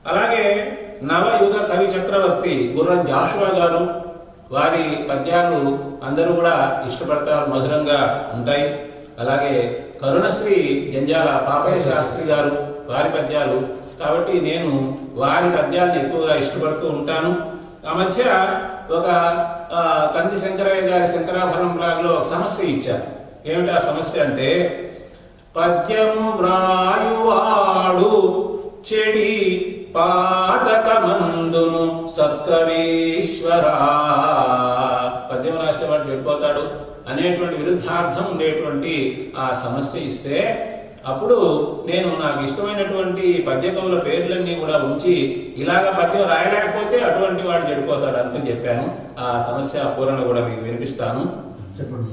అలాగే నవయుగ కవి చక్రవర్తి గుర్రం జాషువా గారు వారి పద్యాలు అందరూ కూడా ఇష్టపడతారు మధురంగా ఉంటాయి. అలాగే కరుణశ్రీ జంజాల పాపయ్య శాస్త్రి గారు వారి పద్యాలు. కాబట్టి నేను వారి పద్యాలను ఎక్కువగా ఇష్టపడుతూ ఉంటాను. ఆ మధ్య ఒక కంది శంకరయ్య గారి శంకరాభరణం బ్లాగ్లో ఒక సమస్య ఇచ్చారు. ఏమిటి ఆ సమస్య అంటే పద్యము వ్రాయువాడు చెడి పాతకమందును సత్కవీశ్వరా పద్యం రాసేవాడు వెళ్ళిపోతాడు అనేటువంటి విరుద్ధార్థం ఉండేటువంటి ఆ సమస్య ఇస్తే అప్పుడు నేను నాకు ఇష్టమైనటువంటి పద్య కవుల పేర్లన్నీ కూడా ఉంచి ఇలాగ పద్యం రాయలేకపోతే అటువంటి వాడు చెడిపోతాడు అనుకుని చెప్పాను. ఆ సమస్య పూరణ కూడా మీకు వినిపిస్తాను. చెప్పండి.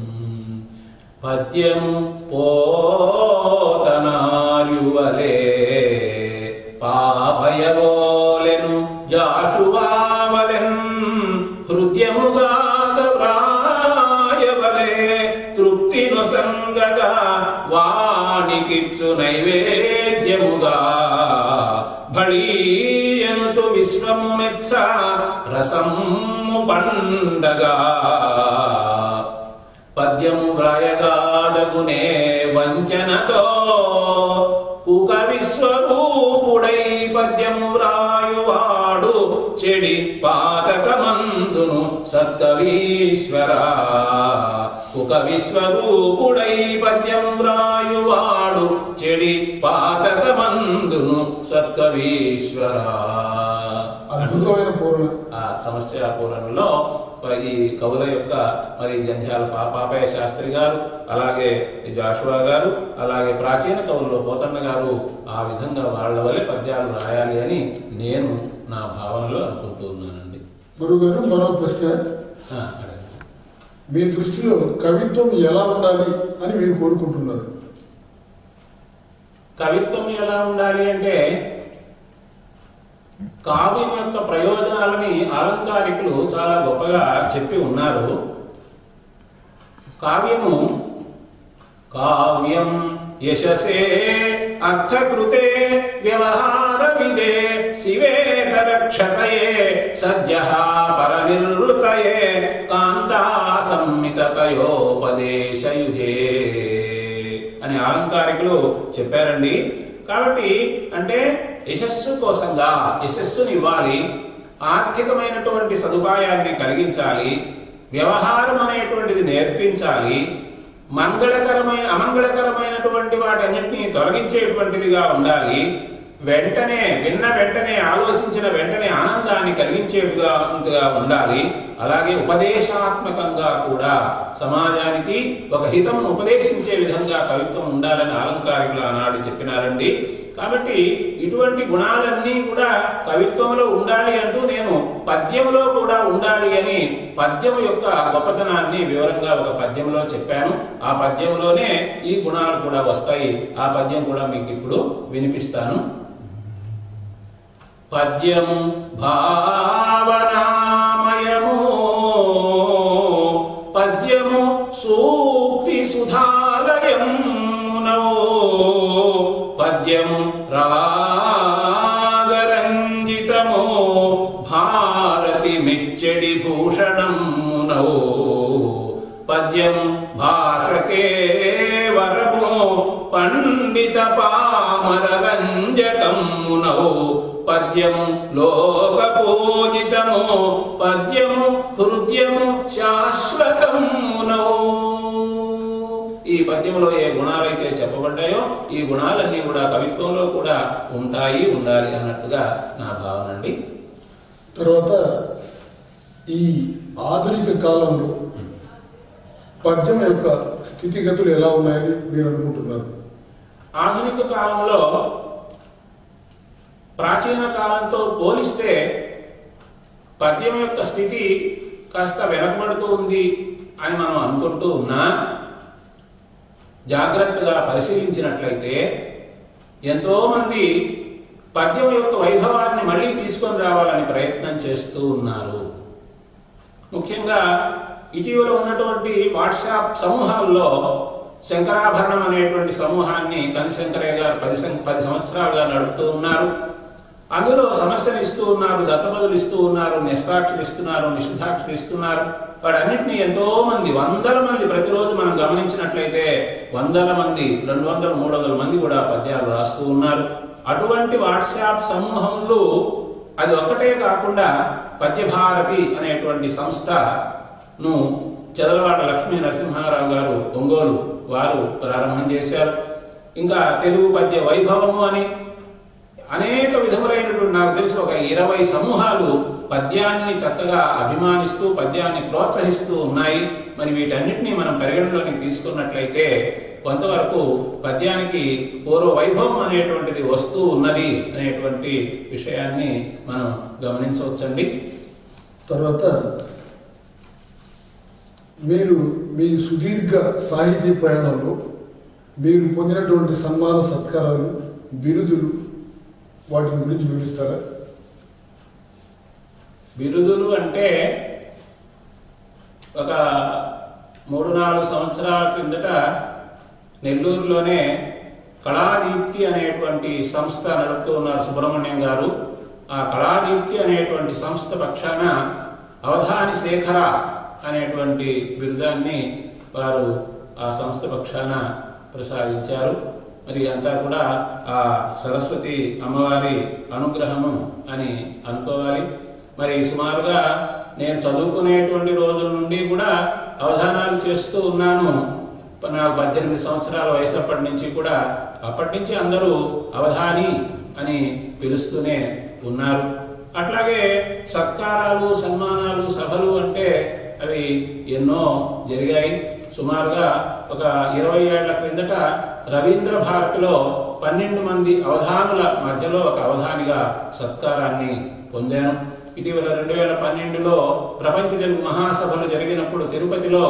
పద్యము పోతనాయువలే నైవేద్యముగా బళీయనుచు విశ్వము మెచ్చ రసము పండగా. పద్యము వ్రాయగాదగునే వంచనతో కుక విశ్వరూపుడై పద్యము వ్రాయువాడు చెడి పాతకమందును సత్కవీశ్వరా కుక విశ్వరూపుడై పద్యం వ్రాయువాడు చెడి పాతకమందును సత్కవీశ్వరా. అద్భుతమైన పూర్ణ. ఆ సమస్య పూరణలో ఈ కవుల యొక్క మరి జంధ్యాల పా- పాపయ్య శాస్త్రి గారు అలాగే జాషువా గారు అలాగే ప్రాచీన కవుల్లో పోతన్న గారు ఆ విధంగా వాళ్ళ వల్లే పద్యాలు రాయాలి అని నేను నా భావనలో అనుకుంటూ ఉన్నానండి. గురుగారు మరో ప్రశ్న. మీ దృష్టిలో కవిత్వం ఎలా ఉండాలి అని మీరు కోరుకుంటున్నారు? కవిత్వం ఎలా ఉండాలి అంటే కావ్యం యొక్క ప్రయోజనాలని అలంకారికులు చాలా గొప్పగా చెప్పి ఉన్నారు. కావ్యము కావ్యం యశసే అర్థకృతే వ్యవహార విదే రక్షతయే సద్య పరనిర్వృతయే కాంతా సంహితతయోపదేశయుజే అని అలంకారికులు చెప్పారండి. కాబట్టి అంటే యశస్సు కోసంగా యశస్సుని ఇవ్వాలి ఆర్థికమైనటువంటి సదుపాయాన్ని కలిగించాలి వ్యవహారం అనేటువంటిది నేర్పించాలి మంగళకరమైన అమంగళకరమైనటువంటి వాటన్నింటినీ తొలగించేటువంటిదిగా ఉండాలి వెంటనే విన్న వెంటనే ఆలోచించిన వెంటనే ఆనందాన్ని కలిగించేట్టుగా ఉంటుగా ఉండాలి. అలాగే ఉపదేశాత్మకంగా కూడా సమాజానికి ఒక హితమును ఉపదేశించే విధంగా కవిత్వం ఉండాలని అలంకారికులు ఆనాడు చెప్పినారండి. కాబట్టి ఇటువంటి గుణాలన్నీ కూడా కవిత్వంలో ఉండాలి అంటూ నేను పద్యంలో కూడా ఉండాలి అని పద్యం యొక్క గొప్పతనాన్ని వివరంగా ఒక పద్యంలో చెప్పాను. ఆ పద్యంలోనే ఈ గుణాలు కూడా వస్తాయి. ఆ పద్యం కూడా మీకు ఇప్పుడు వినిపిస్తాను. పద్యము భావనామయము. పద్యము సూక్తి సుధాలయమునో. పద్యము రాగరంజితము. భారతి మెచ్చడి భూషణమునో. పద్యము భాషకే వరము పండిత పామర రంజకమునో. పద్యము లోక పూజితము పద్యము హృదయము శాశ్వతమునో. ఈ పద్యంలో ఏ గుణాలైతే చెప్పబడ్డాయో ఈ గుణాలన్నీ కూడా కవిత్వంలో కూడా ఉంటాయి ఉండాలి అన్నట్టుగా నా భావన అండి. తర్వాత ఈ ఆధునిక కాలంలో పద్యం యొక్క స్థితిగతులు ఎలా ఉన్నాయని మీరు అనుకుంటున్నారు? ఆధునిక కాలంలో ప్రాచీన కాలంతో పోలిస్తే పద్యం యొక్క స్థితి కాస్త వెనకబడుతూ ఉంది అని మనం అనుకుంటూ ఉన్నా జాగ్రత్తగా పరిశీలించినట్లయితే ఎంతోమంది పద్యం యొక్క వైభవాన్ని మళ్ళీ తీసుకొని రావాలని ప్రయత్నం చేస్తూ ఉన్నారు. ముఖ్యంగా ఇటీవల ఉన్నటువంటి వాట్సాప్ సమూహాల్లో శంకరాభరణం అనేటువంటి సమూహాన్ని కనిశంకరయ్య గారు పది సం- పది సంవత్సరాలుగా నడుపుతూ ఉన్నారు. అందులో సమస్యలు ఇస్తూ ఉన్నారు దత్తబదులు ఇస్తూ ఉన్నారు నిష్పాక్షులు ఇస్తున్నారు నిషిద్ధాక్షలు ఇస్తున్నారు. వాడన్నింటినీ ఎంతో మంది వందల మంది ప్రతిరోజు మనం గమనించినట్లయితే వందల మంది రెండు వందల మూడు వందల మంది కూడా పద్యాలు రాస్తూ ఉన్నారు. అటువంటి వాట్సాప్ సమూహంలో అది ఒక్కటే కాకుండా పద్యభారతి అనేటువంటి సంస్థను చదలవాడ లక్ష్మీ నరసింహారావు గారు ఒంగోలు వారు ప్రారంభం చేశారు. ఇంకా తెలుగు పద్య వైభవము అని అనేక విధములైనటువంటి నాకు తెలిసి ఒక ఇరవై సమూహాలు పద్యాన్ని చక్కగా అభిమానిస్తూ పద్యాన్ని ప్రోత్సహిస్తూ ఉన్నాయి. మరి వీటన్నిటినీ మనం పరిగణలోకి తీసుకున్నట్లయితే కొంతవరకు పద్యానికి పూర్వ వైభవం అనేటువంటిది వస్తూ ఉన్నది అనేటువంటి విషయాన్ని మనం గమనించవచ్చండి. తర్వాత మీరు మీ సుదీర్ఘ సాహితీ ప్రయాణంలో మీరు పొందినటువంటి సన్మాన సత్కారాలు బిరుదులు వాటి గురించి వివరిస్తారా? బిరుదులు అంటే ఒక మూడు నాలుగు సంవత్సరాల క్రిందట నెల్లూరులోనే కళాదీప్తి అనేటువంటి సంస్థ నడుపుతూ ఉన్నారు సుబ్రహ్మణ్యం గారు. ఆ కళాదీప్తి అనేటువంటి సంస్థ పక్షాన అవధాని శేఖర అనేటువంటి బిరుదాన్ని వారు ఆ సంస్థ పక్షాన ప్రసాదించారు. మరి అంతా కూడా ఆ సరస్వతి అమ్మవారి అనుగ్రహము అని అనుకోవాలి. మరి సుమారుగా నేను చదువుకునేటువంటి రోజుల నుండి కూడా అవధానాలు చేస్తూ ఉన్నాను. నాకు పద్దెనిమిది సంవత్సరాల వయసు అప్పటి నుంచి కూడా అప్పటి నుంచి అందరూ అవధాని అని పిలుస్తూనే ఉన్నారు. అట్లాగే సత్కారాలు సన్మానాలు సభలు అంటే అవి ఎన్నో జరిగాయి. సుమారుగా ఒక ఇరవై ఏళ్ళ క్రిందట రవీంద్ర భారతిలో పన్నెండు మంది అవధానుల మధ్యలో ఒక అవధానిగా సత్కారాన్ని పొందాను. ఇటీవల రెండు వేల పన్నెండులో ప్రపంచ తెలుగు మహాసభలు జరిగినప్పుడు తిరుపతిలో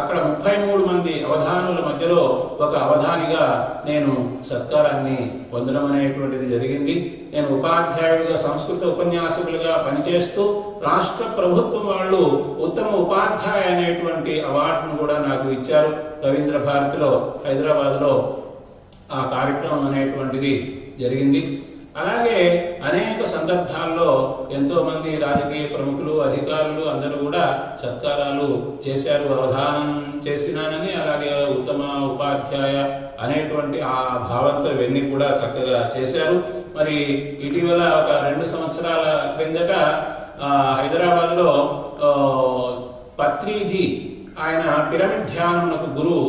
అక్కడ ముప్పై మూడు మంది అవధానుల మధ్యలో ఒక అవధానిగా నేను సత్కారాన్ని పొందడం అనేటువంటిది జరిగింది. నేను ఉపాధ్యాయుడిగా సంస్కృత ఉపన్యాసకులుగా పనిచేస్తూ రాష్ట్ర ప్రభుత్వం వాళ్ళు ఉత్తమ ఉపాధ్యాయ అనేటువంటి అవార్డును కూడా నాకు ఇచ్చారు. రవీంద్ర భారతిలో హైదరాబాద్లో ఆ కార్యక్రమం అనేటువంటిది జరిగింది. అలాగే అనేక సందర్భాల్లో ఎంతోమంది రాజకీయ ప్రముఖులు అధికారులు అందరూ కూడా సత్కారాలు చేశారు. అవధానం చేసినానని అలాగే ఉత్తమ ఉపాధ్యాయ అనేటువంటి ఆ భావంతో ఇవన్నీ కూడా చక్కగా చేశారు. మరి ఇటీవల ఒక రెండు సంవత్సరాల క్రిందట హైదరాబాద్లో పత్రిజీ ఆయన పిరమిడ్ ధ్యానం గురువు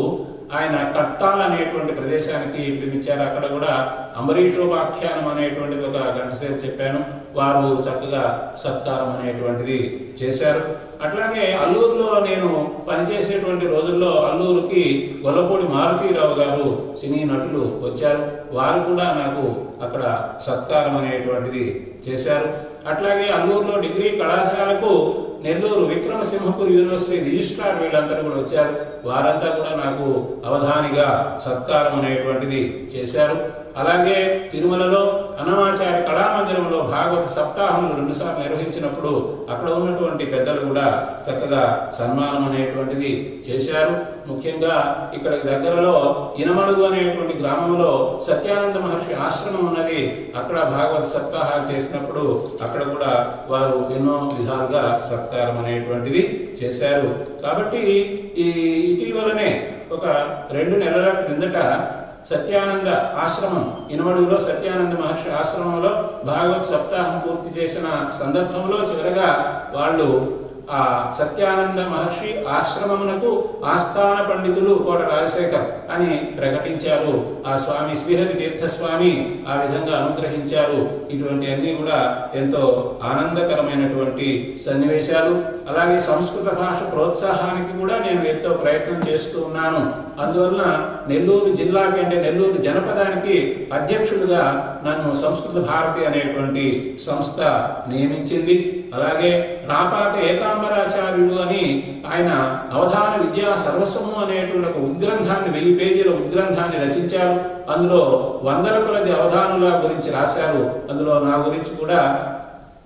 ఆయన కట్టాల్ అనేటువంటి ప్రదేశానికి పిలిపించారు అక్కడ కూడా అంబరీషోపాఖ్యానం అనేటువంటిది ఒక గంటసేపు చెప్పాను. వారు చక్కగా సత్కారం అనేటువంటిది చేశారు. అట్లాగే అల్లూరులో నేను పనిచేసేటువంటి రోజుల్లో అల్లూరుకి గొల్లపూడి మారుతీరావు గారు సినీ నటులు వచ్చారు. వారు కూడా నాకు అక్కడ సత్కారం అనేటువంటిది చేశారు. అట్లాగే అల్లూరులో డిగ్రీ కళాశాలకు నెల్లూరు విక్రమసింహపూర్ యూనివర్సిటీ రిజిస్ట్రార్ వీళ్ళందరూ కూడా వచ్చారు. వారంతా కూడా నాకు అవధానిగా సత్కారం అనేటువంటిది చేశారు. అలాగే తిరుమలలో అన్నమాచార్య కళామందిరంలో భాగవత సప్తాహం రెండుసార్లు నిర్వహించినప్పుడు అక్కడ ఉన్నటువంటి పెద్దలు కూడా చక్కగా సన్మానం అనేటువంటిది చేశారు. ముఖ్యంగా ఇక్కడ దగ్గరలో ఇనమడుగు అనేటువంటి గ్రామంలో సత్యానంద మహర్షి ఆశ్రమం ఉన్నది. అక్కడ భాగవత సప్తాహాలు చేసినప్పుడు అక్కడ కూడా వారు ఎన్నో విధాలుగా సత్కారం అనేటువంటిది చేశారు. కాబట్టి ఈ ఇటీవలనే ఒక రెండు నెలల క్రిందట సత్యానంద ఆశ్రమం. ఇనమడుగులో సత్యానంద మహర్షి ఆశ్రమంలో భాగవత్ సప్తాహం పూర్తి చేసిన సందర్భంలో చివరగా వాళ్ళు ఆ సత్యానంద మహర్షి ఆశ్రమమునకు ఆస్థాన పండితులు కోట రాజశేఖర్ అని ప్రకటించారు. ఆ స్వామి శ్రీహరి తీర్థస్వామి ఆ విధంగా అనుగ్రహించారు. ఇటువంటి అన్ని కూడా ఎంతో ఆనందకరమైనటువంటి సన్నివేశాలు. అలాగే సంస్కృత భాష ప్రోత్సాహానికి కూడా నేను ఎంతో ప్రయత్నం చేస్తూ ఉన్నాను. అందువలన నెల్లూరు జిల్లాకి అంటే నెల్లూరు జనపదానికి అధ్యక్షుడిగా నన్ను సంస్కృత భారతి అనేటువంటి సంస్థ నియమించింది. అలాగే రాపాక ఏకాంబరాచార్యుడు అని ఆయన అవధాన విద్యా సర్వస్వము అనేటువంటి ఒక ఉద్గ్రంథాన్ని వెయ్యి పేజీల ఉద్గ్రంథాన్ని రచించారు. అందులో వందల కొలది అవధానుల గురించి రాశారు. అందులో నా గురించి కూడా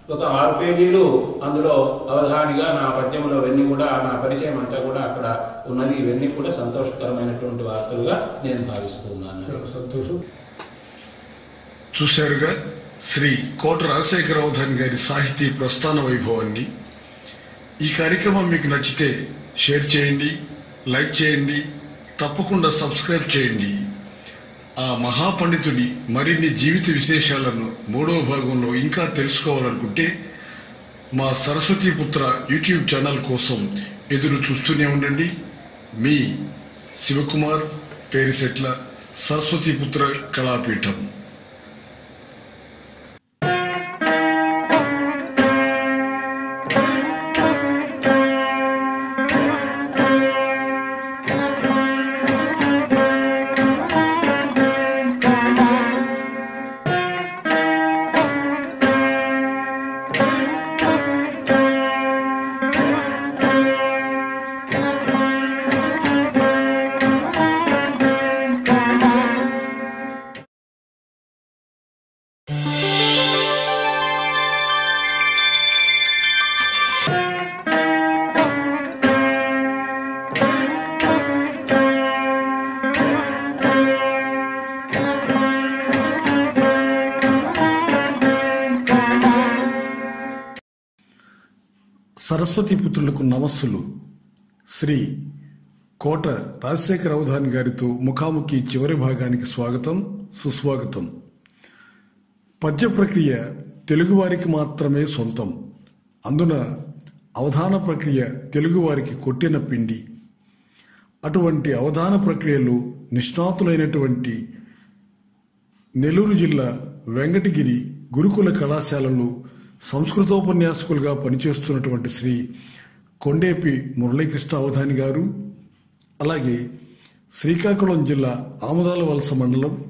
ఒక ఆరు పేజీలు అందులో అవధానిగా నా పద్యములు అవన్నీ కూడా నా పరిచయం అంతా కూడా అక్కడ ఉన్నది. ఇవన్నీ కూడా సంతోషకరమైనటువంటి వార్తలుగా నేను భావిస్తున్నాను సంతోషం. చూశారుగా? శ్రీ కోట రాజశేఖరరావు ధన్ గారి సాహితీ ప్రస్థాన వైభవాన్ని. ఈ కార్యక్రమం మీకు నచ్చితే షేర్ చేయండి లైక్ చేయండి తప్పకుండా సబ్స్క్రైబ్ చేయండి. ఆ మహాపండితుడి మరిన్ని జీవిత విశేషాలను మూడవ భాగంలో ఇంకా తెలుసుకోవాలనుకుంటే మా సరస్వతి పుత్ర యూట్యూబ్ ఛానల్ కోసం ఎదురు చూస్తూనే ఉండండి. మీ శివకుమార్ పేరిసెట్ల సరస్వతీపుత్ర కళాపీఠం. మిత్రులకు నమస్సులు. శ్రీ కోట రాజశేఖర అవధాని గారితో ముఖాముఖి చివరి భాగానికి స్వాగతం సుస్వాగతం. పద్య ప్రక్రియ తెలుగువారికి మాత్రమే సొంతం. అందున అవధాన ప్రక్రియ తెలుగువారికి కొట్టిన పిండి. అటువంటి అవధాన ప్రక్రియలో నిష్ణాతులైనటువంటి నెల్లూరు జిల్లా వెంకటగిరి గురుకుల కళాశాలలో సంస్కృతోపన్యాసకులుగా పనిచేస్తున్నటువంటి శ్రీ కొండేపి మురళీకృష్ణ అవధాని గారు అలాగే శ్రీకాకుళం జిల్లా ఆముదాల వలస మండలం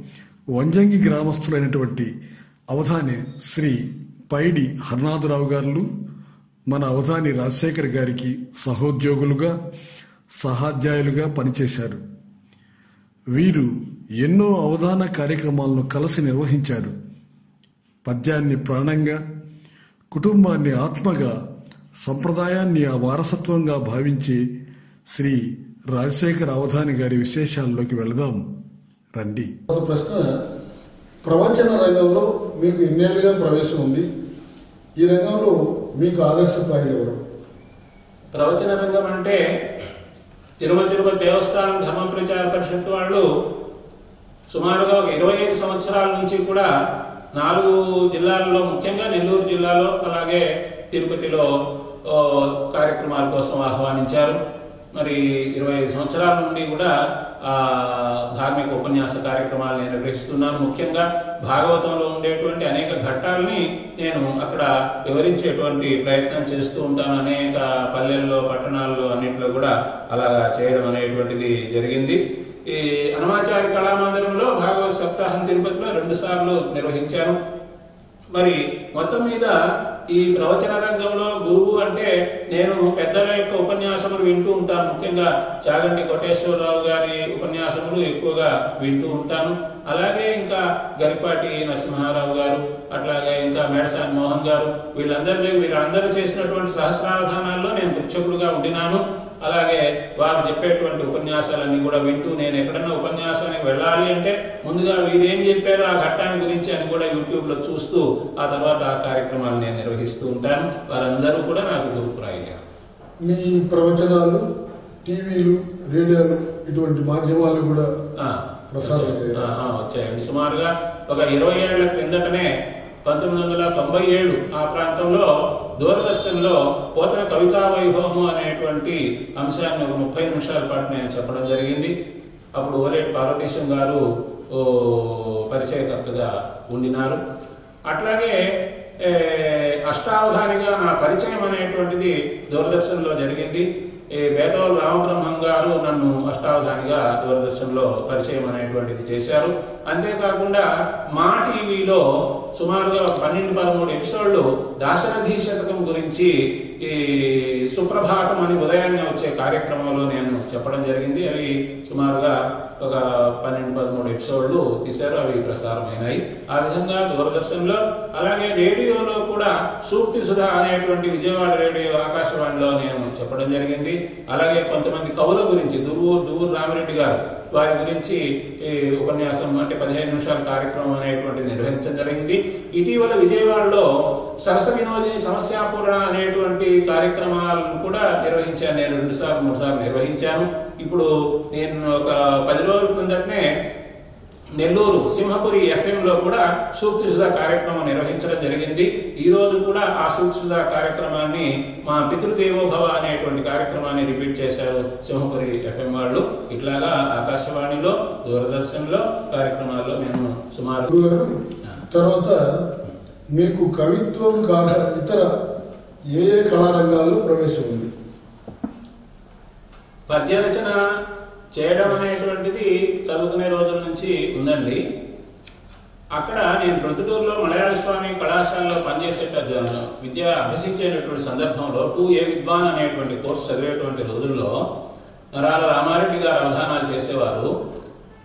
వంజంగి గ్రామస్తులైనటువంటి అవధాని శ్రీ పైడి హర్నాథరావు గారు మన అవధాని రాజశేఖర్ గారికి సహోద్యోగులుగా సహాధ్యాయులుగా పనిచేశారు. వీరు ఎన్నో అవధాన కార్యక్రమాలను కలిసి నిర్వహించారు. పద్యాన్ని ప్రాణంగా కుటుంబాన్ని ఆత్మగా సంప్రదాయాన్ని ఆ వారసత్వంగా భావించి శ్రీ రాజశేఖర అవధాని గారి విశేషాల్లోకి వెళదాం. రండి. ఒక ప్రశ్న. ప్రవచన రంగంలో మీకు ఎన్నేళ్ళుగా ప్రవేశం ఉంది. ఈ రంగంలో మీకు ఆదర్శప్రాయులు ఎవరు? ప్రవచన రంగం అంటే తిరుమల తిరుపతి దేవస్థానం ధర్మ ప్రచార పరిషత్ వాళ్ళు సుమారుగా ఒక ఇరవై ఐదు సంవత్సరాల నుంచి కూడా నాలుగు జిల్లాలలో ముఖ్యంగా నెల్లూరు జిల్లాలో అలాగే తిరుపతిలో కార్యక్రమాల కోసం ఆహ్వానించారు. మరి ఇరవై ఐదు సంవత్సరాల నుండి కూడా ధార్మిక ఉపన్యాస కార్యక్రమాలు నేను నిర్వహిస్తున్నాను. ముఖ్యంగా భాగవతంలో ఉండేటువంటి అనేక ఘట్టాలని నేను అక్కడ వివరించేటువంటి ప్రయత్నం చేస్తూ ఉంటాను. అనేక పల్లెల్లో పట్టణాల్లో అన్నింటిలో కూడా అలాగా చేయడం అనేటువంటిది జరిగింది. ఈ అనమాచారి కళామందిరంలో భాగవత సప్తాహం తిరుపతిలో రెండు సార్లు నిర్వహించాను. మరి మొత్తం మీద ఈ ప్రవచన రంగంలో గురువు అంటే నేను పెద్దల యొక్క ఉపన్యాసములు వింటూ ఉంటాను. ముఖ్యంగా చాగంటి కోటేశ్వరరావు గారి ఉపన్యాసములు ఎక్కువగా వింటూ ఉంటాను. అలాగే ఇంకా గరిపాటి నరసింహారావు గారు అట్లాగే ఇంకా మేడసాని మోహన్ గారు వీళ్ళందరి దగ్గర వీళ్ళందరూ చేసినటువంటి సహస్రావధానాల్లో నేను ప్రేక్షకుడుగా ఉండినాను. అలాగే వారు చెప్పేటువంటి ఉపన్యాసాలన్నీ కూడా వింటూ నేను ఎక్కడన్నా ఉపన్యాసానికి వెళ్ళాలి అంటే ముందుగా వీరు చెప్పారో ఆ ఘట్టాన్ని గురించి అని కూడా యూట్యూబ్లో చూస్తూ ఆ తర్వాత ఆ కార్యక్రమాలు నేను నిర్వహిస్తూ ఉంటాను. వారందరూ కూడా నాకు గురుపురాయ్యారు మీ ప్రవచనాలు టీవీలు రేడియోలు ఇటువంటి మాధ్యమాలు కూడా ప్రసారం వచ్చాయండి. సుమారుగా ఒక ఇరవై ఏళ్ళ క్రిందటనే పంతొమ్మిది వందల తొంభై ఏడు ఆ ప్రాంతంలో దూరదర్శన్లో పోతన కవితా వైభవము అనేటువంటి అంశాన్ని ఒక ముప్పై నిమిషాల పాటు నేను చెప్పడం జరిగింది. అప్పుడు ఓరేటి పార్వతీశం గారు పరిచయకర్తగా ఉండినారు. అట్లాగే అష్టావధానిగా నా పరిచయం అనేటువంటిది దూరదర్శన్లో జరిగింది. ఈ బేతవాలు రామబ్రహ్మం గారు నన్ను అష్టావధానిగా దూరదర్శన్లో పరిచయం అనేటువంటిది చేశారు. అంతేకాకుండా మా టీవీలో సుమారుగా పన్నెండు పదమూడు ఎపిసోడ్లు దాశరథి శతకం గురించి ఈ సుప్రభాతం అని ఉదయాన్నే వచ్చే కార్యక్రమంలో నేను చెప్పడం జరిగింది. అవి సుమారుగా ఒక పన్నెండు పదమూడు ఎపిసోడ్లు తీశారు. అవి ప్రసారమైనాయి. ఆ విధంగా దూరదర్శన్లో అలాగే రేడియోలో కూడా సూక్తి సుధా అనేటువంటి విజయవాడ రేడియో ఆకాశవాణిలో నేను చెప్పడం జరిగింది. అలాగే కొంతమంది కవుల గురించి దువ్వూరు దువ్వూరు రామిరెడ్డి గారు వారి గురించి ఈ ఉపన్యాసం అంటే పదిహేను నిమిషాల కార్యక్రమం అనేటువంటిది నిర్వహించడం జరిగింది. ఇటీవల విజయవాడలో సరస వినోది సమస్యాపూరణ అనేటువంటి కార్యక్రమాలను కూడా నిర్వహించాను. నేను రెండు సార్లు మూడు సార్లు నిర్వహించాను. ఇప్పుడు నేను ఒక పది రోజుల కిందటనే నెల్లూరు సింహపురి FM లో కూడా సూక్తి సుధా కార్యక్రమం నిర్వహించడం జరిగింది. ఈ రోజు కూడా ఆ సూక్తి సుధా కార్యక్రమాన్ని మా పితృదేవోభవ అనేటువంటి కార్యక్రమాన్ని రిపీట్ చేశారు సింహపురి ఎఫ్ఎం వాళ్ళు. ఇట్లాగా ఆకాశవాణిలో దూరదర్శన్లో కార్యక్రమాల్లో నేను సుమారు తర్వాత మీకు కవిత్వం కాక ఇతర ఏ ఏ కళారంగాల్లో ప్రవేశం ఉంది? పద్య రచన చేయడం అనేటువంటిది చదువుకునే రోజుల నుంచి ఉందండి. అక్కడ నేను ప్రొద్దుటూరులో మలయాళ స్వామి కళాశాలలో పనిచేసేట విద్య అభ్యసించేటటువంటి సందర్భంలో టూ ఏ విద్వాన్ అనేటువంటి కోర్సు చదివేటువంటి రోజుల్లో నరాల రామారెడ్డి గారు అవధానాలు చేసేవారు.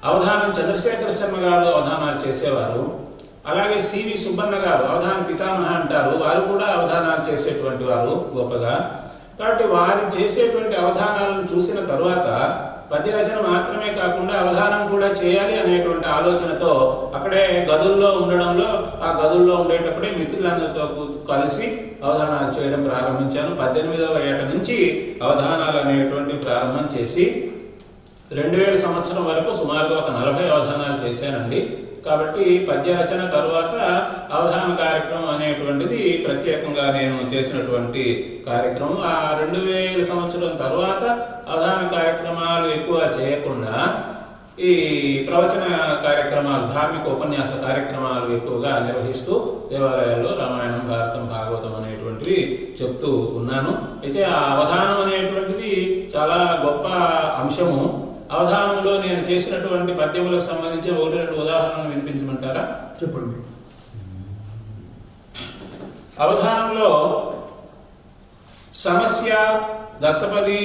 అవధానం చంద్రశేఖర శర్మ గారు అవధానాలు చేసేవారు. అలాగే సివి సుబ్బన్న గారు అవధాన పితామహ అంటారు. వారు కూడా అవధానాలు చేసేటువంటి వారు గొప్పగా. కాబట్టి వారు చేసేటువంటి అవధానాలను చూసిన తరువాత పద్య రచన మాత్రమే కాకుండా అవధానం కూడా చేయాలి అనేటువంటి ఆలోచనతో అక్కడే గదుల్లో ఉండడంలో ఆ గదుల్లో ఉండేటప్పుడే మిత్రులందరితో కలిసి అవధానాలు చేయడం ప్రారంభించాను. పద్దెనిమిదవ ఏట నుంచి అవధానాలు అనేటువంటి ప్రారంభం చేసి రెండు వేల సంవత్సరం వరకు సుమారుగా ఒక నలభై అవధానాలు చేశానండి. కాబట్టి పద్య రచన తర్వాత అవధాన కార్యక్రమం అనేటువంటిది ప్రత్యేకంగా నేను చేసినటువంటి కార్యక్రమం. ఆ రెండు వేల సంవత్సరం తర్వాత అవధాన కార్యక్రమాలు ఎక్కువ చేయకుండా ఈ ప్రవచన కార్యక్రమాలు ధార్మిక ఉపన్యాస కార్యక్రమాలు ఎక్కువగా నిర్వహిస్తూ దేవాలయాల్లో రామాయణం భారతం భాగవతం అనేటువంటివి చెప్తూ ఉన్నాను. అయితే ఆ అవధానం అనేటువంటిది చాలా గొప్ప అంశము. అవధానంలో నేను చేసినటువంటి పద్యములకు సంబంధించి ఒకటి రెండు ఉదాహరణలు వినిపించమంటారా? చెప్పండి. అవధానంలో సమస్య దత్తపది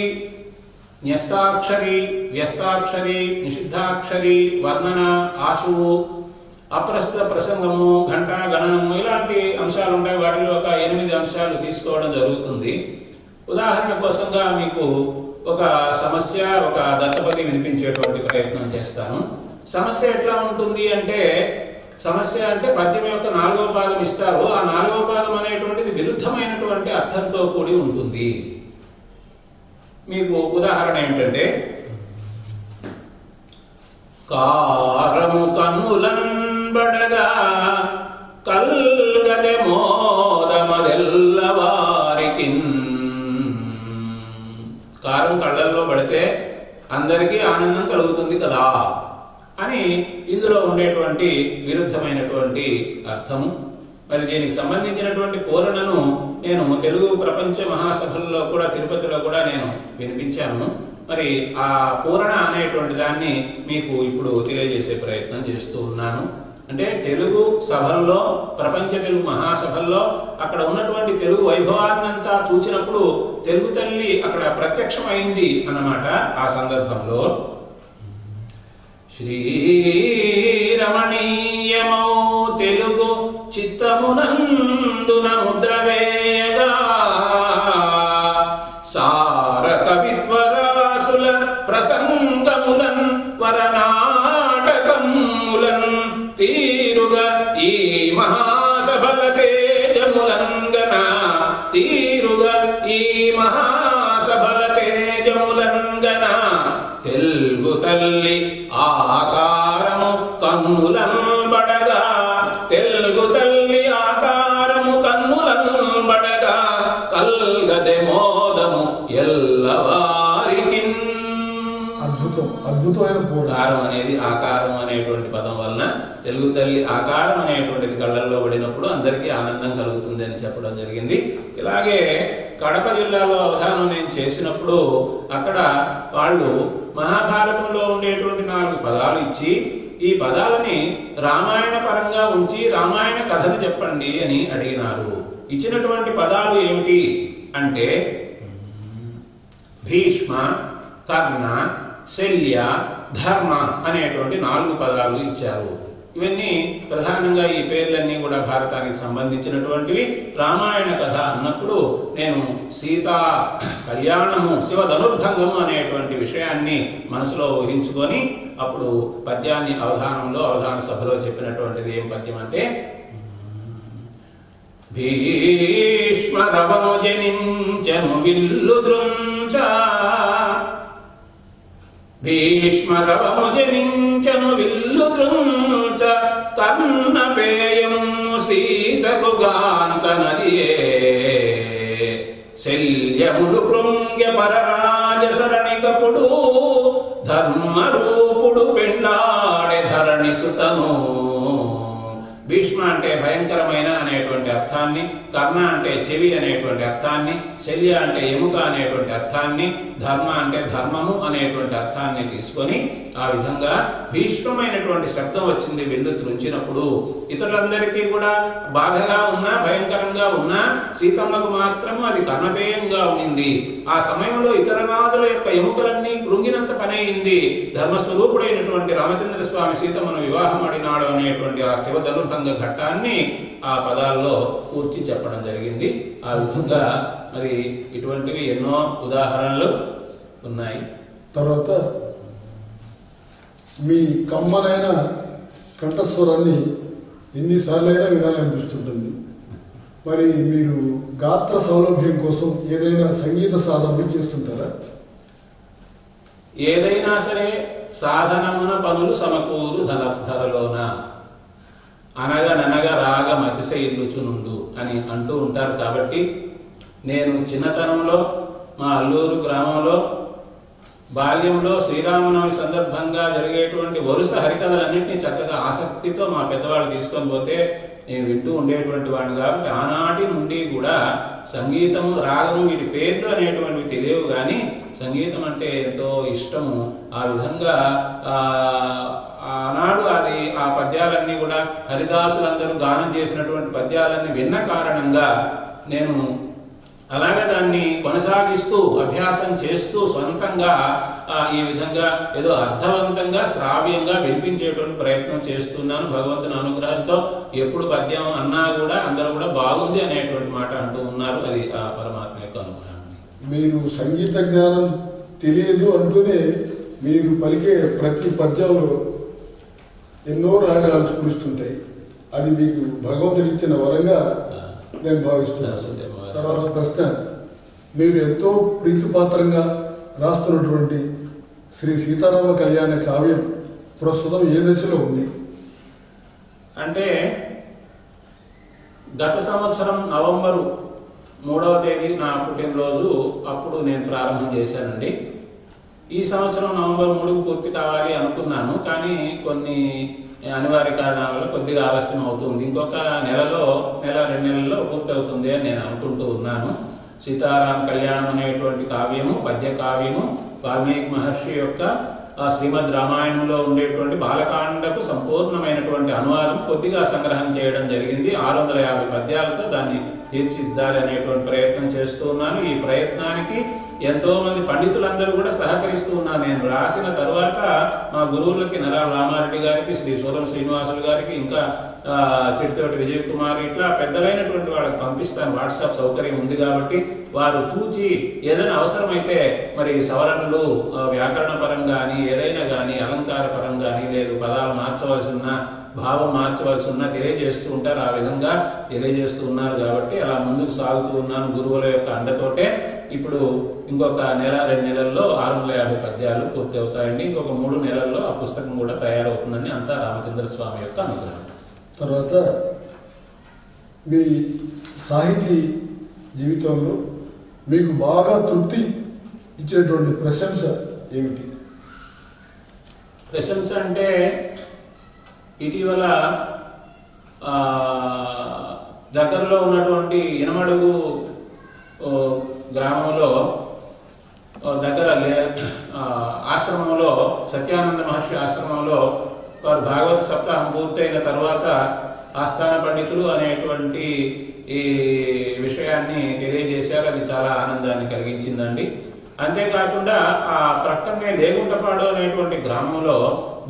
న్యస్తాక్షరి వ్యస్తాక్షరి నిషిద్ధాక్షరి వర్ణన ఆశువు అప్రస్తుత ప్రసంగము ఘంటా గణనము ఇలాంటి అంశాలు ఉంటాయి వాటిలో ఒక ఎనిమిది అంశాలు తీసుకోవడం జరుగుతుంది. ఉదాహరణ కోసంగా మీకు ఒక సమస్య ఒక దత్తపతి వినిపించేటువంటి ప్రయత్నం చేస్తాను. సమస్య ఎట్లా ఉంటుంది అంటే సమస్య అంటే పద్యం యొక్క నాలుగో పాదం ఇస్తారు. ఆ నాలుగో పాదం అనేటువంటిది విరుద్ధమైనటువంటి అర్థంతో కూడి ఉంటుంది. మీకు ఉదాహరణ ఏంటంటే కారము కన్నులంబడగా కల్గదె మోదమదెల్లవారికి కారం కళ్ళల్లో పడితే అందరికీ ఆనందం కలుగుతుంది కదా అని ఇందులో ఉండేటువంటి విరుద్ధమైనటువంటి అర్థము. మరి దీనికి సంబంధించినటువంటి పూరణను నేను తెలుగు ప్రపంచ మహాసభల్లో కూడా తిరుపతిలో కూడా నేను వినిపించాను. మరి ఆ పూరణ అనేటువంటి దాన్ని మీకు ఇప్పుడు తెలియజేసే ప్రయత్నం చేస్తూ ఉన్నాను. అంటే తెలుగు సభల్లో ప్రపంచ తెలుగు మహాసభల్లో అక్కడ ఉన్నటువంటి తెలుగు వైభవాన్నంతా చూచినప్పుడు తెలుగు తల్లి అక్కడ ప్రత్యక్షమైంది అన్నమాట ఆ సందర్భంలో. శ్రీరమణీయమౌ తెలుగు చిత్తమునందున ముద్రవే అద్భుతం కారం అనేది ఆకారం అనేటువంటి పదం వలన తెలుగు తల్లి ఆకారం అనేటువంటిది కళ్ళల్లో పడినప్పుడు అందరికీ ఆనందం కలుగుతుంది అని చెప్పడం జరిగింది. ఇలాగే కడప జిల్లాలో అవధానం నేను చేసినప్పుడు అక్కడ వాళ్ళు మహాభారతంలో ఉండేటువంటి నాలుగు పదాలు ఇచ్చి ఈ పదాలని రామాయణ పరంగా ఉంచి రామాయణ కథను చెప్పండి అని అడిగినారు. ఇచ్చినటువంటి పదాలు ఏమిటి? అంటే భీష్మ కర్ణ శల్య ధర్మ అనేటువంటి నాలుగు పదాలు ఇచ్చారు. ఇవన్నీ ప్రధానంగా ఈ పేర్లన్నీ కూడా భారతానికి సంబంధించినటువంటివి. రామాయణ కథ అన్నప్పుడు నేను సీతా కళ్యాణము శివ ధనుర్భంగము అనేటువంటి విషయాన్ని మనసులో ఊహించుకొని అప్పుడు పద్యాన్ని అవధానంలో అవధాన సభలో చెప్పినటువంటిది ఏం పద్యం అంటే భీష్మరవము జనించను విల్లు దృంచ భీష్మరవము విల్లు తృంచ దృంచ పేయం సీతకు గాంచనదియే. శల్యముడు కృంగ్య పరరాజ సరణికపుడు ధర్మరూపుడు పెండాడే ధరణి సుతను. భీష్మ అంటే భయంకరమైన అనేటువంటి అర్థాన్ని కర్ణ అంటే చెవి అనేటువంటి అర్థాన్ని శల్య అంటే ఎముక అనేటువంటి అర్థాన్ని ధర్మ అంటే ధర్మము అనేటువంటి అర్థాన్ని తీసుకొని ఆ విధంగా భీష్మమైనటువంటి శబ్దం వచ్చింది వెన్ను త్రుంచినప్పుడు ఇతరులందరికీ కూడా బాధగా ఉన్నా భయంకరంగా ఉన్నా సీతమ్మకు మాత్రము అది కర్ణపేయంగా ఉండింది. ఆ సమయంలో ఇతర నాదుల యొక్క ఎముకలన్నీ కృంగినంత పని అయింది ధర్మస్వరూపుడైనటువంటి రామచంద్ర స్వామి సీతమ్మను వివాహం అడినాడు అనేటువంటి ఆ శివధనుర్భంగ ఘట్టాన్ని ఆ పదాల్లో కూర్చి చెప్పడం జరిగింది. ఆ విధంగా మరి ఇటువంటివి ఎన్నో ఉదాహరణలు ఉన్నాయి. తర్వాత మీ కమ్మనైన కంఠస్వరాన్ని ఎన్నిసార్లైనా వినాలనిపిస్తుంటుంది. మరి మీరు గాత్ర సౌలభ్యం కోసం ఏదైనా సంగీత సాధనలు చేస్తుంటారా? ఏదైనా సరే సాధనమున పనులు సమకూరు ధర ధరలోన. అనగా ననగా రాగం అతిశయిల్లుచునుండు అని అంటూ ఉంటారు కాబట్టి నేను చిన్నతనంలో మా అల్లూరు గ్రామంలో బాల్యంలో శ్రీరామనవమి సందర్భంగా జరిగేటువంటి వరుస హరికథలన్నింటినీ చక్కగా ఆసక్తితో మా పెద్దవాళ్ళు తీసుకొని పోతే నేను వింటూ ఉండేటువంటి వాడిని కాబట్టి ఆనాటి నుండి కూడా సంగీతము రాగము వీటి పేర్లు అనేటువంటివి తెలియవు కానీ సంగీతం అంటే ఎంతో ఇష్టము. ఆ విధంగా ఆనాడు అది ఆ పద్యాలన్నీ కూడా హరిదాసులందరూ గానం చేసినటువంటి పద్యాలన్నీ విన్న కారణంగా నేను అలాగే దాన్ని కొనసాగిస్తూ అభ్యాసం చేస్తూ సొంతంగా ఈ విధంగా ఏదో అర్థవంతంగా శ్రావ్యంగా వినిపించేటువంటి ప్రయత్నం చేస్తున్నాను భగవంతుని అనుగ్రహంతో. ఎప్పుడు పద్యం అన్నా కూడా అందరూ కూడా బాగుంది అనేటువంటి మాట అంటూ ఉన్నారు. అది ఆ పరమాత్మ యొక్క అనుగ్రహం. మీరు సంగీత జ్ఞానం తెలియదు అంటూనే మీరు పలికే ప్రతి పద్యంలో ఎన్నో రాగాలు స్ఫురిస్తుంటాయి. అది మీకు భగవంతుడు ఇచ్చిన వరంగా నేను భావిస్తున్నాను. తర్వాత ప్రశ్న మీరు ఎంతో ప్రీతిపాత్రంగా రాస్తున్నటువంటి శ్రీ సీతారామ కళ్యాణ కావ్యం ప్రస్తుతం ఏ దశలో ఉంది? అంటే గత సంవత్సరం నవంబరు మూడవ తేదీ నా పుట్టినరోజు అప్పుడు నేను ప్రారంభం చేశానండి. ఈ సంవత్సరం నవంబర్ మూడుకు పూర్తి కావాలి అనుకున్నాను కానీ కొన్ని అనివార్య కారణాల వల్ల కొద్దిగా ఆలస్యం అవుతుంది ఇంకొక నెలలో నెల రెండు నెలల్లో పూర్తి అవుతుంది అని నేను అనుకుంటూ ఉన్నాను. సీతారాం కళ్యాణం అనేటువంటి కావ్యము పద్య కావ్యము వాల్మీకి మహర్షి యొక్క శ్రీమద్ రామాయణంలో ఉండేటువంటి బాలకాండకు సంపూర్ణమైనటువంటి అనువాదం కొద్దిగా సంగ్రహం చేయడం జరిగింది. ఆరు వందల యాభై పద్యాలతో దాన్ని తీర్చిదిద్దాలి అనేటువంటి ప్రయత్నం చేస్తూ ఉన్నాను. ఈ ప్రయత్నానికి ఎంతోమంది పండితులందరూ కూడా సహకరిస్తూ ఉన్నారు. నేను రాసిన తర్వాత మా గురువులకి నరా రామారెడ్డి గారికి శ్రీ సూరం శ్రీనివాసులు గారికి ఇంకా ఆ, విజయ్ కుమార్ ఇట్లా పెద్దలైనటువంటి వాళ్ళకి పంపిస్తాను. వాట్సాప్ సౌకర్యం ఉంది కాబట్టి వారు చూచి ఏదైనా అవసరమైతే మరి సవరణలు వ్యాకరణ పరంగా కానీ ఏదైనా కానీ అలంకార పరంగా కానీ లేదు పదాలు మార్చవలసి ఉన్న భావం మార్చవలసి ఉన్నా తెలియజేస్తూ ఉంటారు. ఆ విధంగా తెలియజేస్తూ ఉన్నారు కాబట్టి అలా ముందుకు సాగుతూ ఉన్నాను గురువుల యొక్క అండతోటే. ఇప్పుడు ఇంకొక నెల రెండు నెలల్లో ఆరు వందల యాభై పద్యాలు పూర్తి అవుతాయండి. ఇంకొక మూడు నెలల్లో ఆ పుస్తకం కూడా తయారవుతుందని అంతా రామచంద్ర స్వామి యొక్క అనుగ్రహం. తర్వాత మీ సాహితీ జీవితంలో మీకు బాగా తృప్తి ఇచ్చేటువంటి ప్రశంస ఏమిటి? ప్రశంస అంటే ఇటీవల దగ్గరలో ఉన్నటువంటి ఇనమడుగు గ్రామంలో దగ్గర లే ఆశ్రమంలో సత్యానంద మహర్షి ఆశ్రమంలో వారు భాగవత సప్తాహం పూర్తయిన తర్వాత ఆస్థాన పండితులు అనేటువంటి ఈ విషయాన్ని తెలియజేశారు. అది చాలా ఆనందాన్ని కలిగించిందండి. అంతేకాకుండా ఆ ప్రక్కనే లేగుంటపాడు అనేటువంటి గ్రామంలో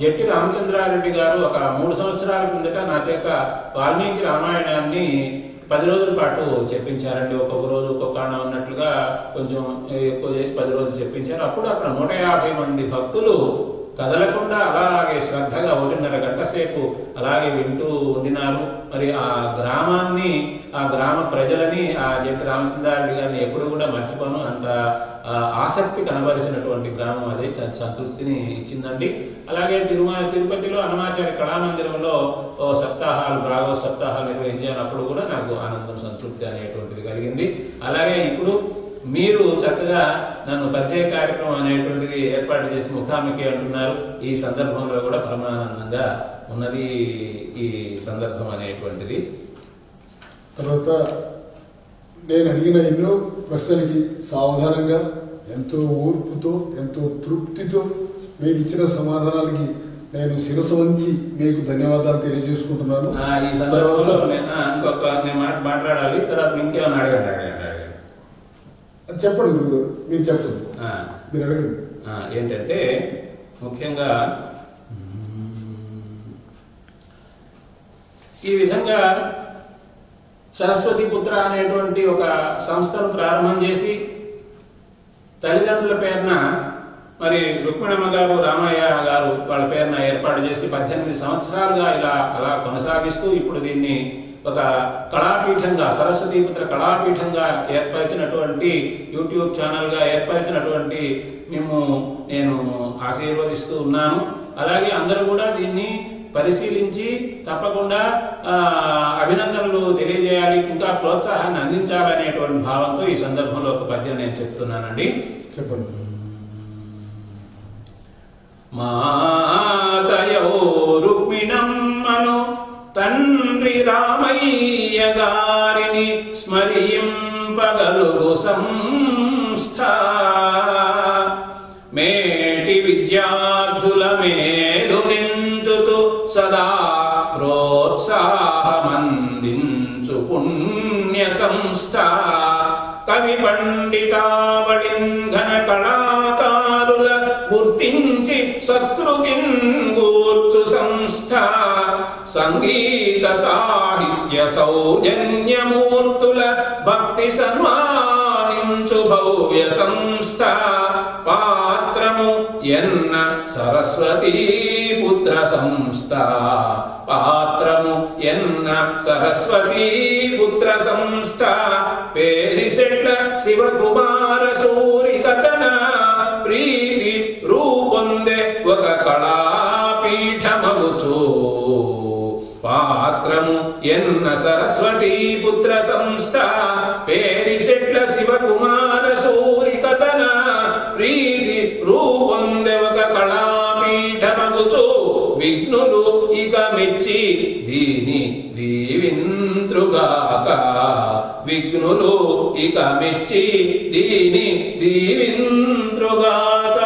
జట్టి రామచంద్రారెడ్డి గారు ఒక మూడు సంవత్సరాల కిందట నా చేత వాల్మీకి రామాయణాన్ని పది రోజుల పాటు చెప్పించారండి. ఒక్కొక్క రోజు ఒక్కొక్క కారణం ఉన్నట్లుగా కొంచెం ఎక్కువ చేసి పది రోజులు చెప్పించారు. అప్పుడు అక్కడ నూట యాభై మంది భక్తులు కదలకుండా అలాగే శ్రద్ధగా ఒకటిన్నర గంట సేపు అలాగే వింటూ ఉండినారు. మరి ఆ గ్రామాన్ని ఆ గ్రామ ప్రజలని ఆ జట్టి రామచంద్రారెడ్డి గారిని ఎప్పుడు కూడా మర్చిపోను. అంత ఆసక్తి కనబరిచినటువంటి గ్రామం అదే. చ- సంతృప్తిని ఇచ్చిందండి. అలాగే తిరుమల తిరుపతిలో అన్నమాచార్య కళామందిరంలో సప్తాహాలు భాగవ సప్తాహాలు నిర్వహించినప్పుడు కూడా నాకు ఆనందం సంతృప్తి అనేటువంటిది కలిగింది. అలాగే ఇప్పుడు మీరు చక్కగా నన్ను పరిచయ కార్యక్రమం అనేటువంటిది ఏర్పాటు చేసి ముఖాముఖి అంటున్నారు. ఈ సందర్భంలో కూడా పరమానందంగా ఉన్నది ఈ సందర్భం అనేటువంటిది. తర్వాత నేను అడిగిన ఎన్నో ప్రశ్నలకి సావధానంగా ఎంతో ఓర్పుతో ఎంతో తృప్తితో మీరు ఇచ్చిన సమాధానాలకి నేను శిరస వంచి మీకు ధన్యవాదాలు తెలియజేసుకుంటున్నాను. ఈ సందర్భంలో ఇంకొక మాట మాట్లాడాలి తర్వాత ఇంకేమైనా అడగండి అడగండి చెప్పండి గురుగారు మీరు చెప్పండి మీరు అడగండి. ఏంటంటే ముఖ్యంగా ఈ విధంగా సరస్వతి పుత్ర అనేటువంటి ఒక సంస్థను ప్రారంభం చేసి తల్లిదండ్రుల పేరున మరి రుక్మిణమ్మ గారు రామయ్య గారు వాళ్ళ పేరున ఏర్పాటు చేసి పద్దెనిమిది సంవత్సరాలుగా ఇలా అలా కొనసాగిస్తూ ఇప్పుడు దీన్ని ఒక కళాపీఠంగా సరస్వతీపుత్ర కళాపీఠంగా ఏర్పరిచినటువంటి యూట్యూబ్ ఛానల్గా ఏర్పరిచినటువంటి మేము నేను ఆశీర్వదిస్తూ ఉన్నాను. అలాగే అందరూ కూడా దీన్ని పరిశీలించి తప్పకుండా ఆ, అభినందనలు తెలియజేయాలి ఇంకా ప్రోత్సాహాన్ని అందించాలనేటువంటి భావంతో ఈ సందర్భంలో ఒక పద్యం నేను చెప్తున్నానండి. చెప్పండి. మాతయో రుక్మిణమ్మను తండ్రి రామయ్య గారిని స్మరింపగలుగు సంస్థ. మేటి విద్యార్థుల మే పండితావళిన్ ఘన కళాకారుల గుర్తించి సత్కృతిన్ గూర్చు సంస్థ. సంగీత సాహిత్య సౌజన్యమూర్తుల భక్తి సన్మానించు భవ్య సంస్థ. పా ఎన్న సరస్వతీ పుత్ర సంస్థ పాత్రము. ఎన్న సరస్వతీ పుత్ర సంస్థ పేరిసెట్ల శివకుమార సూరి కథన ప్రీతి రూపొందే ఒక కళాపీఠమగుచు. పాత్రము ఎన్న సరస్వతీ పుత్ర సంస్థ పేరిసెట్ల విఘ్నులు ఇక మెచ్చి దీని దీవింత్రుగాక. విఘ్నులు ఇక మెచ్చి దీని దీవింత్రుగాక.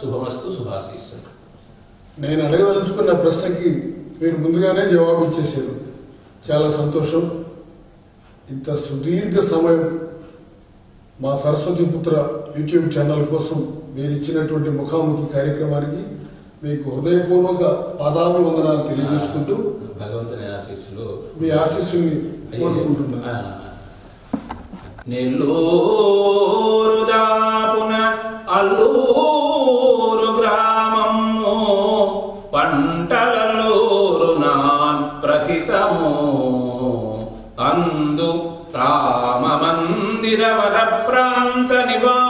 శుభమస్తు శుభాశీస్సులు నేను అడగదలుచుకున్న ప్రశ్నకి మీరు ముందుగానే జవాబు ఇచ్చేసారు చాలా సంతోషం. ఇంత సుదీర్ఘ సమయం మా సరస్వతి పుత్ర యూట్యూబ్ ఛానల్ కోసం మీరు ఇచ్చినటువంటి ముఖాముఖి కార్యక్రమానికి మీకు హృదయపూర్వక పాదాభివందనాలు తెలియజేసుకుంటూ భగవంతుని ఆశీస్సులు. మీ ఆశీస్సుని కోరుకుంటున్నాను. నెల్లూరు దాపున అల్లూరు గ్రామము పంటలల్లూరు నాన్ ప్రతితము. అందు రామ మందిర వర ప్రాంత నివాసియో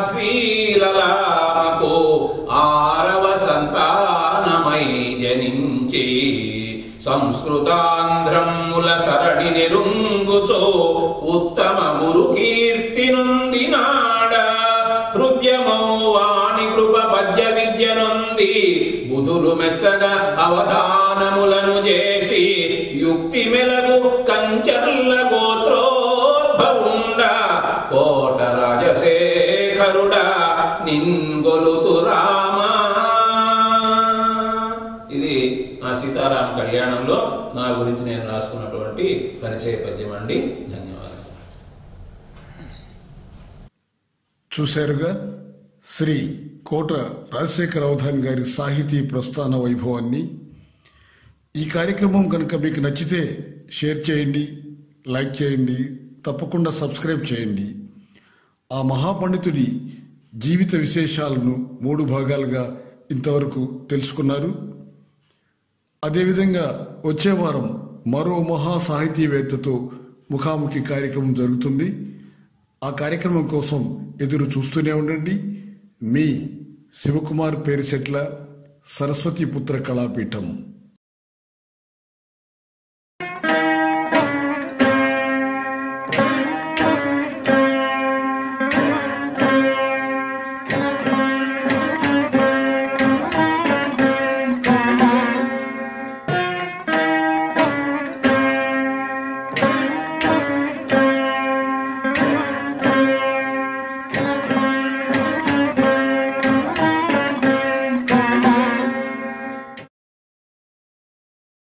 సాధ్వీలలామకు ఆరవ సంతానమై జనించి సంస్కృతాంధ్రముల సరణి నిరుంగుచో ఉత్తమ గురు కీర్తి నొందినాడ హృద్యమో వాణి కృప పద్య విద్య నొంది బుధులు మెచ్చగా అవధానములను చేసి యుక్తి మెలగ నిన్గొలుతు రామా. ఇది నా సీతారామ కళ్యాణంలో నా గురించి నేను రాసుకున్నటువంటి పరిచయ పద్యం అండి. ధన్యవాదాలు. చూశారుగా? శ్రీ కోట రాజశేఖర అవధాన్ గారి సాహితీ ప్రస్థాన వైభవాన్ని. ఈ కార్యక్రమం కనుక మీకు నచ్చితే షేర్ చేయండి లైక్ చేయండి తప్పకుండా సబ్స్క్రైబ్ చేయండి. ఆ మహాపండితుడి జీవిత విశేషాలను మూడు భాగాలుగా ఇంతవరకు తెలుసుకున్నారు. అదేవిధంగా వచ్చే వారం మరో మహా సాహితీవేత్తతో ముఖాముఖి కార్యక్రమం జరుగుతుంది. ఆ కార్యక్రమం కోసం ఎదురు చూస్తూనే ఉండండి. మీ శివకుమార్ పేరుశెట్ల సరస్వతి పుత్ర కళాపీఠం.